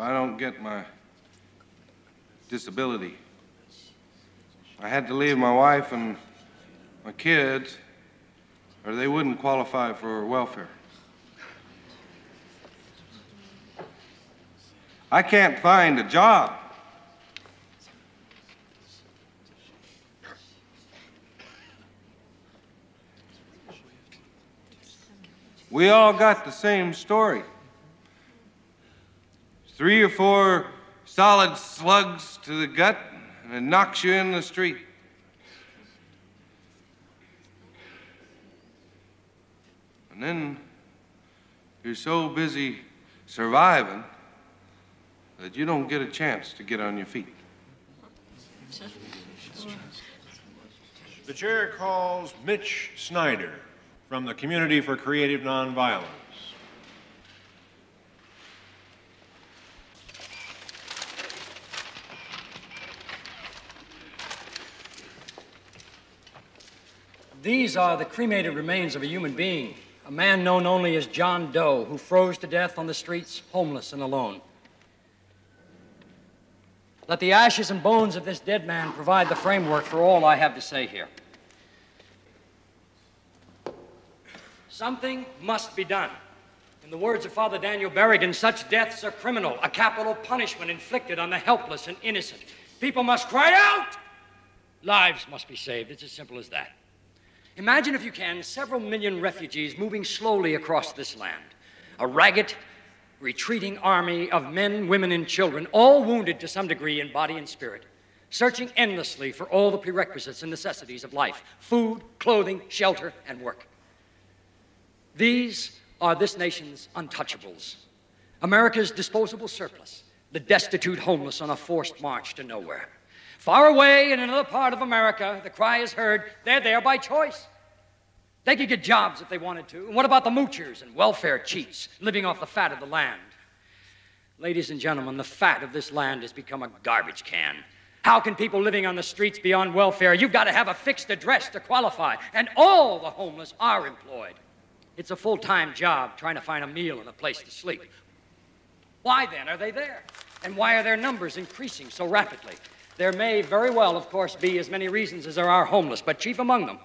Speaker 17: I don't get my disability. I had to leave my wife and my kids, or they wouldn't qualify for welfare. I can't find a job. We all got the same story. Three or four solid slugs to the gut, and it knocks you in the street. And then you're so busy surviving that you don't get a chance to get on your feet.
Speaker 47: The chair calls Mitch Snyder from the Community for Creative Nonviolence.
Speaker 12: These are the cremated remains of a human being, a man known only as John Doe, who froze to death on the streets, homeless and alone. Let the ashes and bones of this dead man provide the framework for all I have to say here. Something must be done. In the words of Father Daniel Berrigan, such deaths are criminal, a capital punishment inflicted on the helpless and innocent. People must cry out! Lives must be saved. It's as simple as that. Imagine, if you can, several million refugees moving slowly across this land. A ragged, retreating army of men, women, and children, all wounded to some degree in body and spirit, searching endlessly for all the prerequisites and necessities of life food, clothing, shelter, and work. These are this nation's untouchables, America's disposable surplus, the destitute homeless on a forced march to nowhere. Far away in another part of America, the cry is heard they're there by choice. They could get jobs if they wanted to. And what about the moochers and welfare cheats living off the fat of the land? Ladies and gentlemen, the fat of this land has become a garbage can. How can people living on the streets be on welfare? You've got to have a fixed address to qualify, and all the homeless are employed. It's a full time job trying to find a meal and a place to sleep. Why then are they there? And why are their numbers increasing so rapidly? There may very well, of course, be as many reasons as there are homeless, but chief among them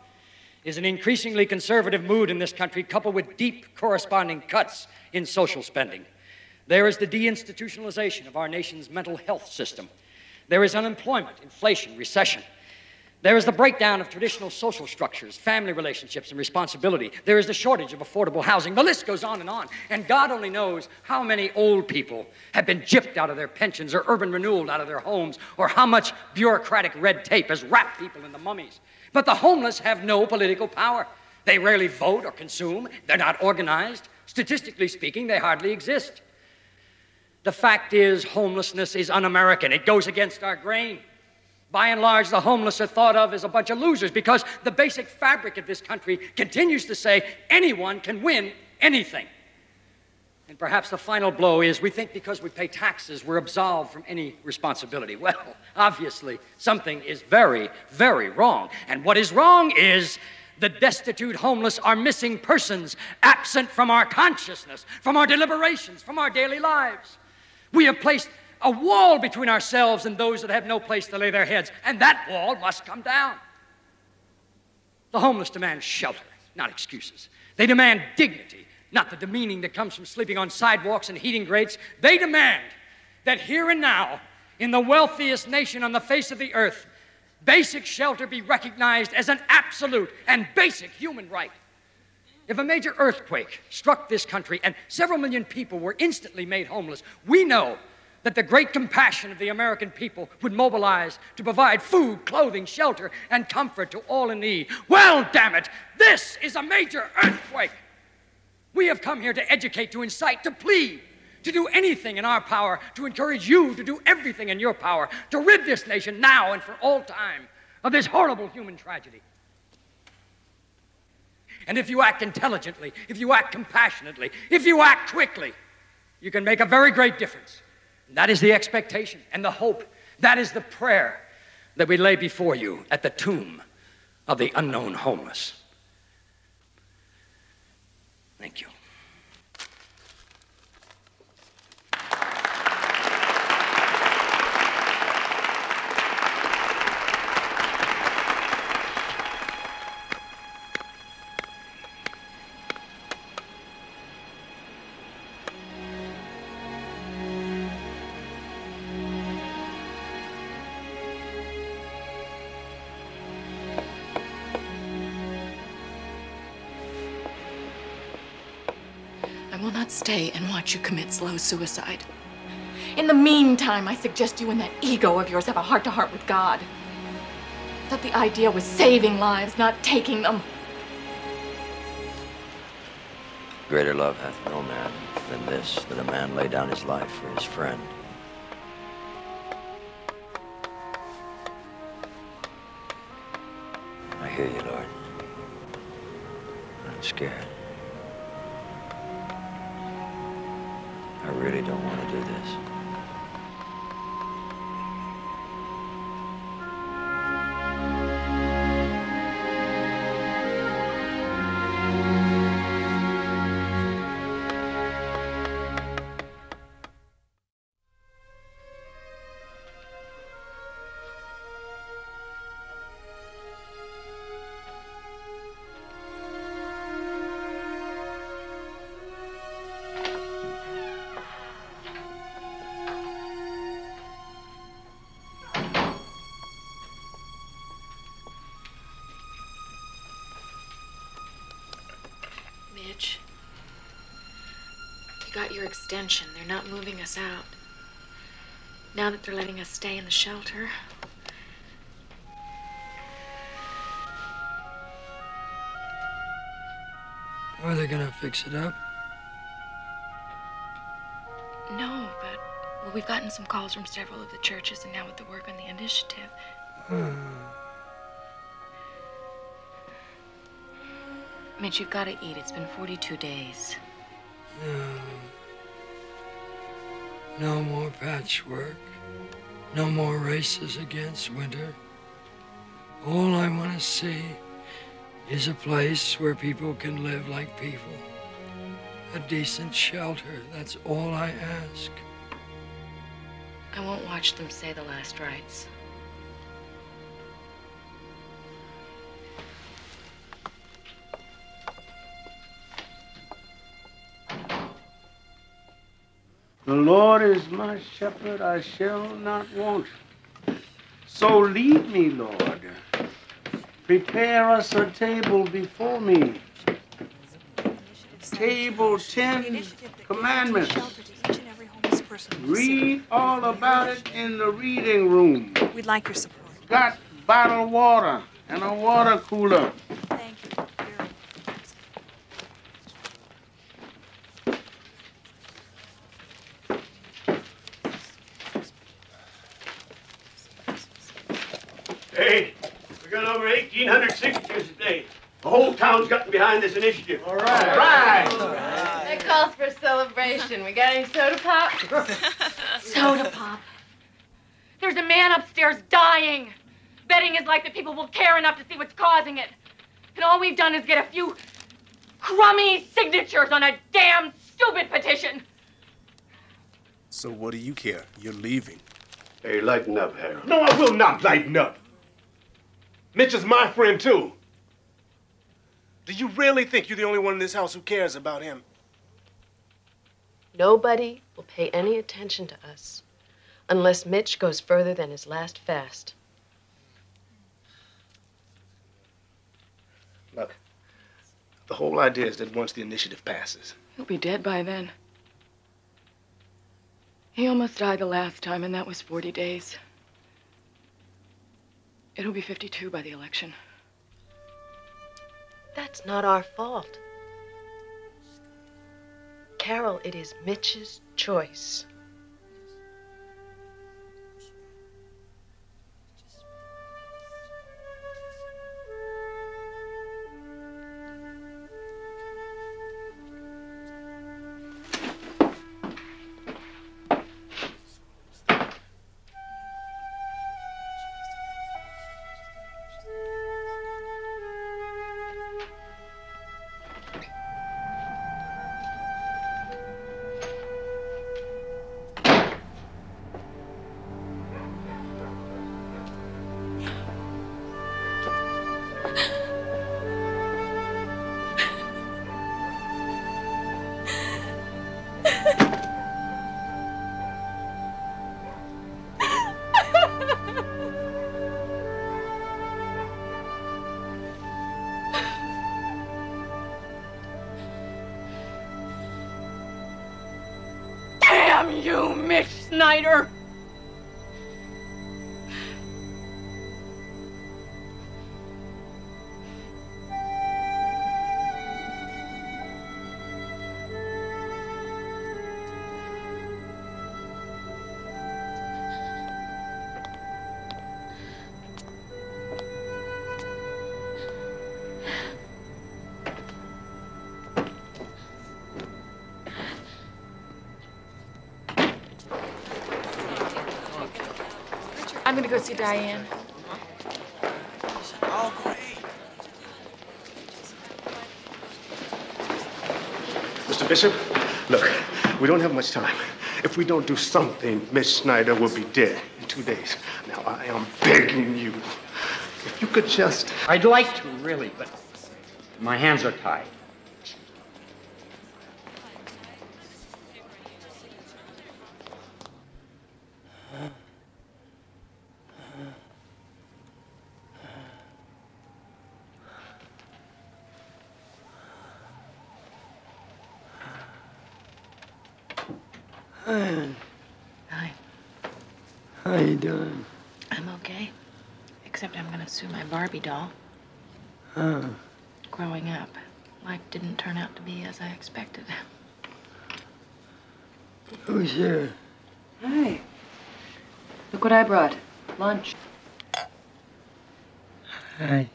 Speaker 12: is an increasingly conservative mood in this country, coupled with deep corresponding cuts in social spending. There is the deinstitutionalization of our nation's mental health system. There is unemployment, inflation, recession. There is the breakdown of traditional social structures, family relationships, and responsibility. There is the shortage of affordable housing. The list goes on and on. And God only knows how many old people have been gypped out of their pensions or urban renewal out of their homes, or how much bureaucratic red tape has wrapped people in the mummies. But the homeless have no political power. They rarely vote or consume. They're not organized. Statistically speaking, they hardly exist. The fact is, homelessness is un American. It goes against our grain. By and large, the homeless are thought of as a bunch of losers because the basic fabric of this country continues to say anyone can win anything. And perhaps the final blow is we think because we pay taxes, we're absolved from any responsibility. Well, obviously, something is very, very wrong. And what is wrong is the destitute homeless are missing persons, absent from our consciousness, from our deliberations, from our daily lives. We have placed a wall between ourselves and those that have no place to lay their heads, and that wall must come down. The homeless demand shelter, not excuses. They demand dignity, not the demeaning that comes from sleeping on sidewalks and heating grates. They demand that here and now, in the wealthiest nation on the face of the earth, basic shelter be recognized as an absolute and basic human right. If a major earthquake struck this country and several million people were instantly made homeless, we know that the great compassion of the American people would mobilize to provide food, clothing, shelter, and comfort to all in need. Well, damn it, this is a major earthquake. We have come here to educate, to incite, to plead, to do anything in our power, to encourage you to do everything in your power, to rid this nation now and for all time of this horrible human tragedy. And if you act intelligently, if you act compassionately, if you act quickly, you can make a very great difference. That is the expectation and the hope. That is the prayer that we lay before you at the tomb of the unknown homeless. Thank you.
Speaker 7: Stay and watch you commit slow suicide. In the meantime, I suggest you and that ego of yours have a heart to heart with God. That the idea was saving lives, not taking them.
Speaker 1: Greater love hath no man than this, that a man lay down his life for his friend.
Speaker 10: Extension. They're not moving us out. Now that they're letting us stay in the shelter,
Speaker 18: Are they gonna fix it up?
Speaker 10: no, but well, we've gotten some calls from several of the churches, and now with the work on the initiative,
Speaker 18: Hmm.
Speaker 10: Mitch, you've got to eat. It's been 42 days.
Speaker 18: No. No more patchwork. No more races against winter. All I want to see is a place where people can live like people. A decent shelter. That's all I ask.
Speaker 10: I won't watch them say the last rites.
Speaker 57: The Lord is my shepherd, I shall not want. So lead me, Lord. Prepare us a table before me. Table 10 commandments. Read all about it in the reading room.
Speaker 58: We'd like your support.
Speaker 57: Got bottled water and a water cooler.
Speaker 15: 1,500 signatures today. The whole town's gotten behind this initiative. All right. All right. All right.
Speaker 7: That calls for a celebration. We got any soda pop? <laughs>
Speaker 10: soda pop.
Speaker 7: There's a man upstairs dying. Betting his life that people will care enough to see what's causing it. And all we've done is get a few crummy signatures on a damn stupid petition.
Speaker 6: So what do you care? You're leaving.
Speaker 15: Hey, lighten up, Harold.
Speaker 6: No, I will not lighten up. Mitch is my friend, too. Do you really think you're the only one in this house who cares about him?
Speaker 10: Nobody will pay any attention to us unless Mitch goes further than his last fast.
Speaker 6: Look, the whole idea is that once the initiative passes,
Speaker 7: He'll be dead by then. He almost died the last time, and that was 40 days. It'll be 52 by the election.
Speaker 10: That's not our fault. Carol, it is Mitch's choice. Mitch go see Diane.
Speaker 6: Mr. Bishop, look, we don't have much time. If we don't do something, Miss Snyder will be dead in two days. Now, I am begging you. If you could just.
Speaker 59: I'd like to, really, but my hands are tied.
Speaker 60: Except I'm gonna sue my Barbie doll.
Speaker 18: Huh.
Speaker 60: Growing up, life didn't turn out to be as I expected.
Speaker 18: Who's here?
Speaker 61: Hi. Look what I brought. Lunch.
Speaker 18: Hi.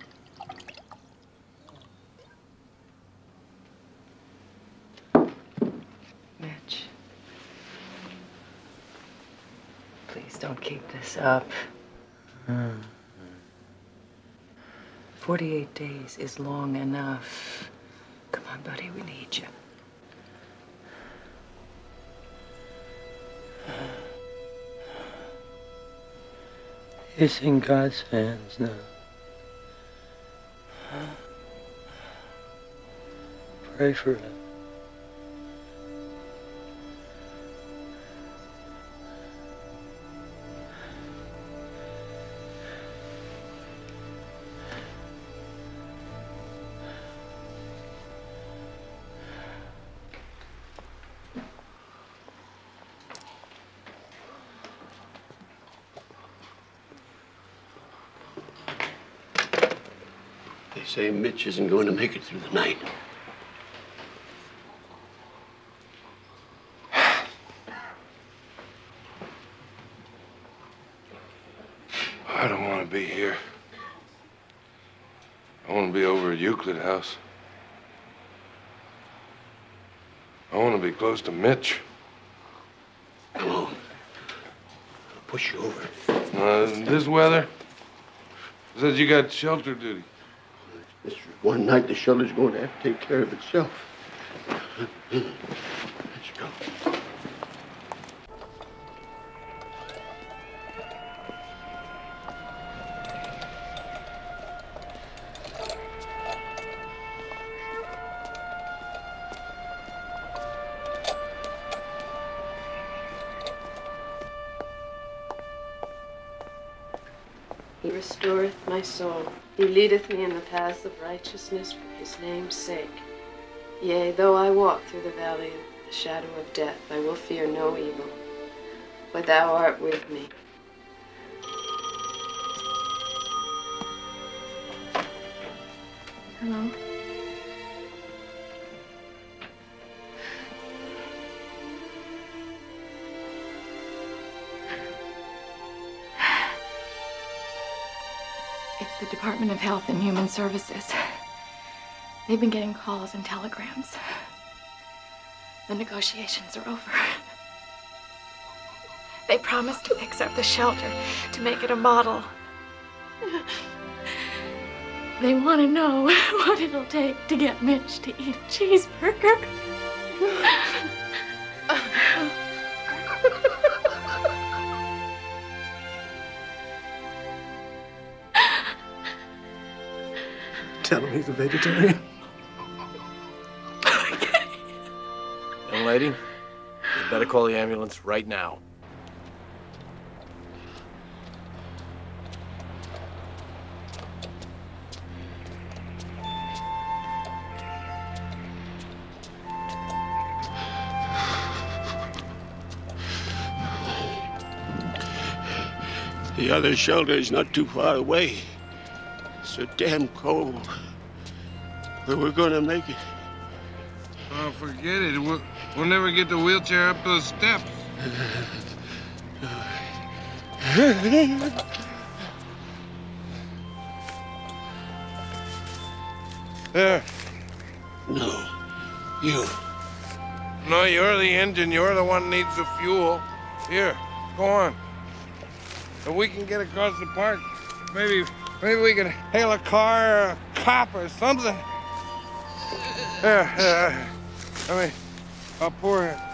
Speaker 60: Mitch. Please don't keep this up.
Speaker 18: Huh.
Speaker 60: 48 days is long enough. Come on, buddy, we need you.
Speaker 18: It's in God's hands now. Pray for it.
Speaker 15: Say Mitch isn't going to make it through the night.
Speaker 17: I don't want to be here. I want to be over at Euclid House. I want to be close to Mitch.
Speaker 15: Come on. I'll push you over.
Speaker 17: Uh, this weather? Says you got shelter duty.
Speaker 15: One night the shelter's going to have to take care of itself.
Speaker 10: Leadeth me in the paths of righteousness for his name's sake. Yea, though I walk through the valley of the shadow of death, I will fear no evil, for thou art with me.
Speaker 7: Department of Health and Human Services. They've been getting calls and telegrams. The negotiations are over. They promised to fix up the shelter, to make it a model. They want to know <laughs> what it'll take to get Mitch to eat a cheeseburger.
Speaker 15: Tell him he's a vegetarian. <laughs>
Speaker 13: Young lady, you better call the ambulance right now.
Speaker 15: The other shelter is not too far away. So damn cold. But we're gonna make it.
Speaker 17: Oh, forget it. We'll, we'll never get the wheelchair up those steps. <laughs> There.
Speaker 15: No. You.
Speaker 17: No, you're the engine. You're the one needs the fuel. Here, go on. If we can get across the park, maybe maybe we can hail a car or a cop or something. Here, here. I mean, I'll pour it.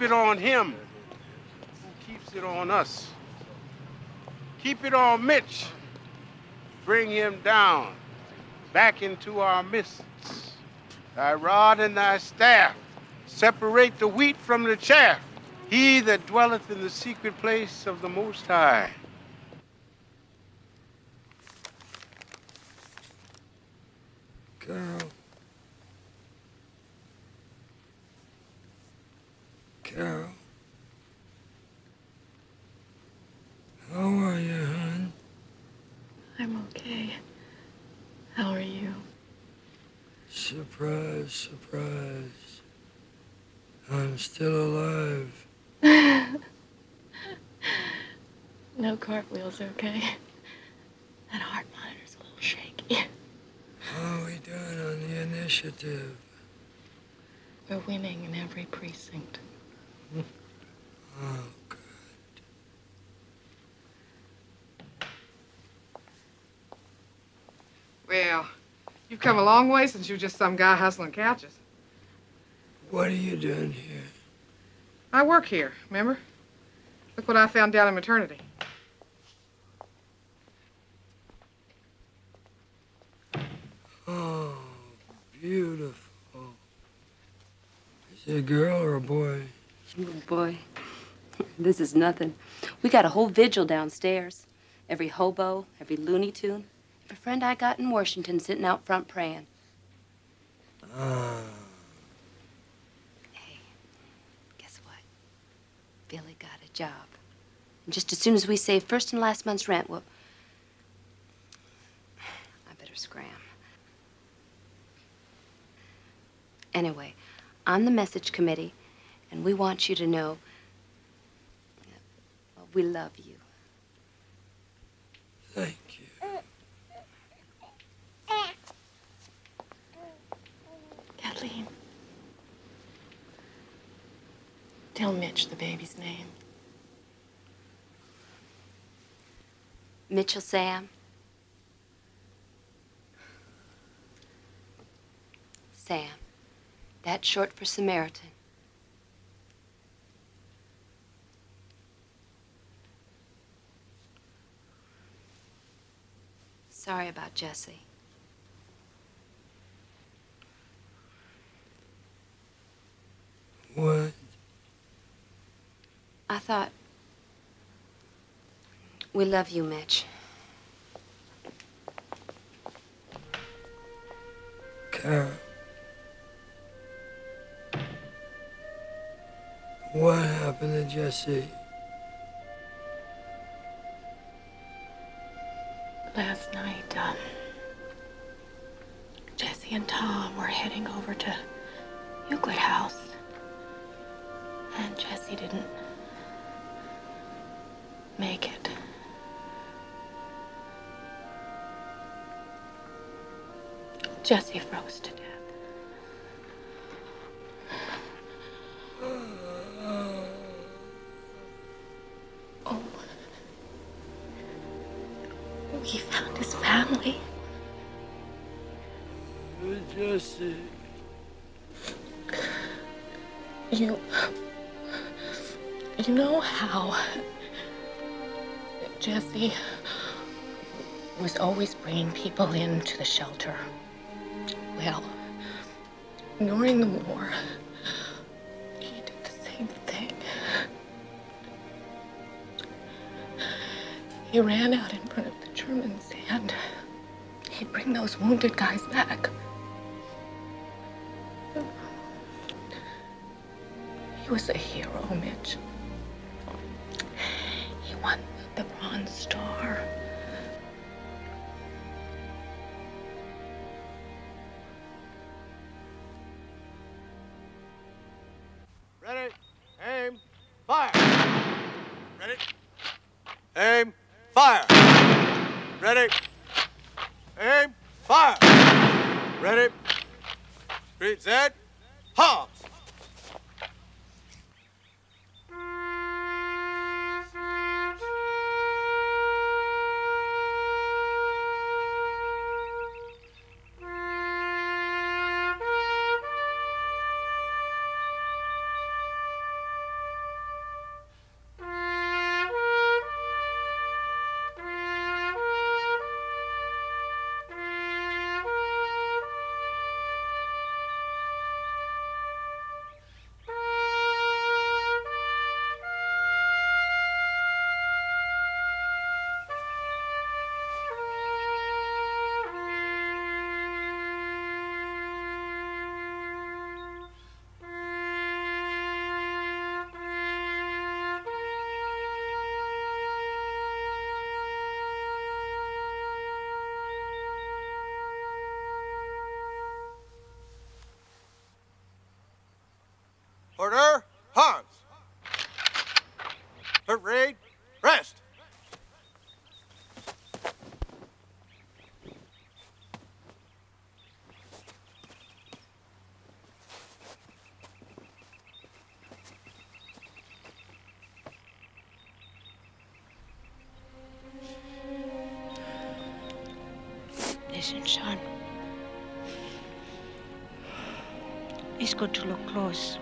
Speaker 62: Keep it on him? Who keeps it on us? Keep it on Mitch. Bring him down, back into our midst. Thy rod and thy staff separate the wheat from the chaff. He that dwelleth in the secret place of the Most High.
Speaker 18: Carol. Carol. How are you, hon?
Speaker 7: I'm okay. How are you?
Speaker 18: Surprise, surprise. I'm still alive. <laughs>
Speaker 7: no cartwheels, okay? That heart monitor's a little shaky.
Speaker 18: How are we doing on the initiative?
Speaker 7: We're winning in every precinct.
Speaker 18: Oh,
Speaker 2: Well, you've come a long way since you were just some guy hustling couches.
Speaker 18: what are you doing here?
Speaker 2: I work here, remember? Look what I found down in maternity.
Speaker 18: Oh, beautiful. Is it a girl or a boy?
Speaker 34: Oh, boy, this is nothing. We got a whole vigil downstairs. Every hobo, every Looney Tune, every friend I got in Washington sitting out front praying.
Speaker 18: Ah,
Speaker 34: Guess what? Billy got a job. And just as soon as we save first and last month's rent, well, I better scram. Anyway, I'm the message committee, and we want you to know well, we love you.
Speaker 18: thank you.
Speaker 7: Kathleen. Tell Mitch the baby's name.
Speaker 34: Mitchell Sam. Sam. That's short for Samaritan. Sorry about Jesse.
Speaker 18: What?
Speaker 34: I thought. We love you, Mitch.
Speaker 18: Carol. What happened to Jesse?
Speaker 7: Last night, um, Jesse and Tom were heading over to Euclid House. And Jesse didn't make it. Jesse froze to death. We found his family.
Speaker 18: Jesse.
Speaker 7: You. You know how Jesse was always bringing people into the shelter. Well, during the war, he did the same thing. He ran out in front of the Germans and he'd bring those wounded guys back. He was a
Speaker 63: Order, arms. Parade, rest.
Speaker 11: Listen, son. It's good to look close.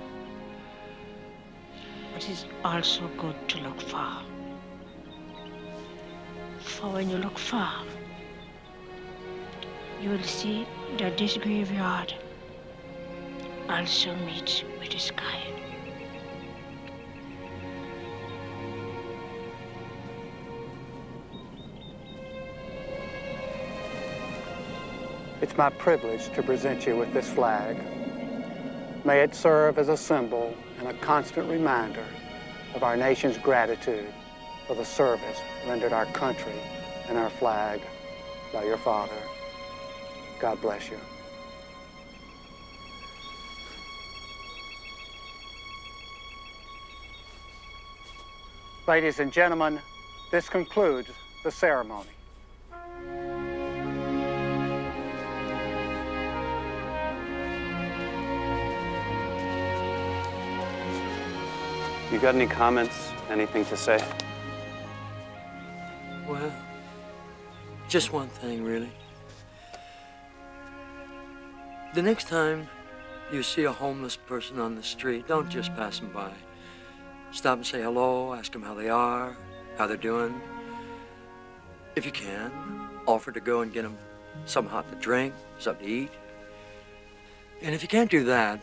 Speaker 11: But it's also good to look far. For when you look far, you will see that this graveyard also meets with the sky.
Speaker 64: It's my privilege to present you with this flag. May it serve as a symbol and a constant reminder of our nation's gratitude for the service rendered our country and our flag by your father. God bless you. Ladies and gentlemen, this concludes the ceremony.
Speaker 65: You got any comments? Anything to say?
Speaker 18: Well, just one thing, really. The next time you see a homeless person on the street, don't just pass them by. Stop and say hello, ask them how they are, how they're doing. If you can, offer to go and get them something hot to drink, something to eat. And if you can't do that,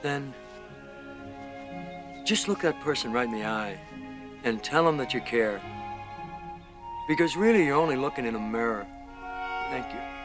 Speaker 18: then just look that person right in the eye and tell them that you care. Because really, you're only looking in a mirror. Thank you.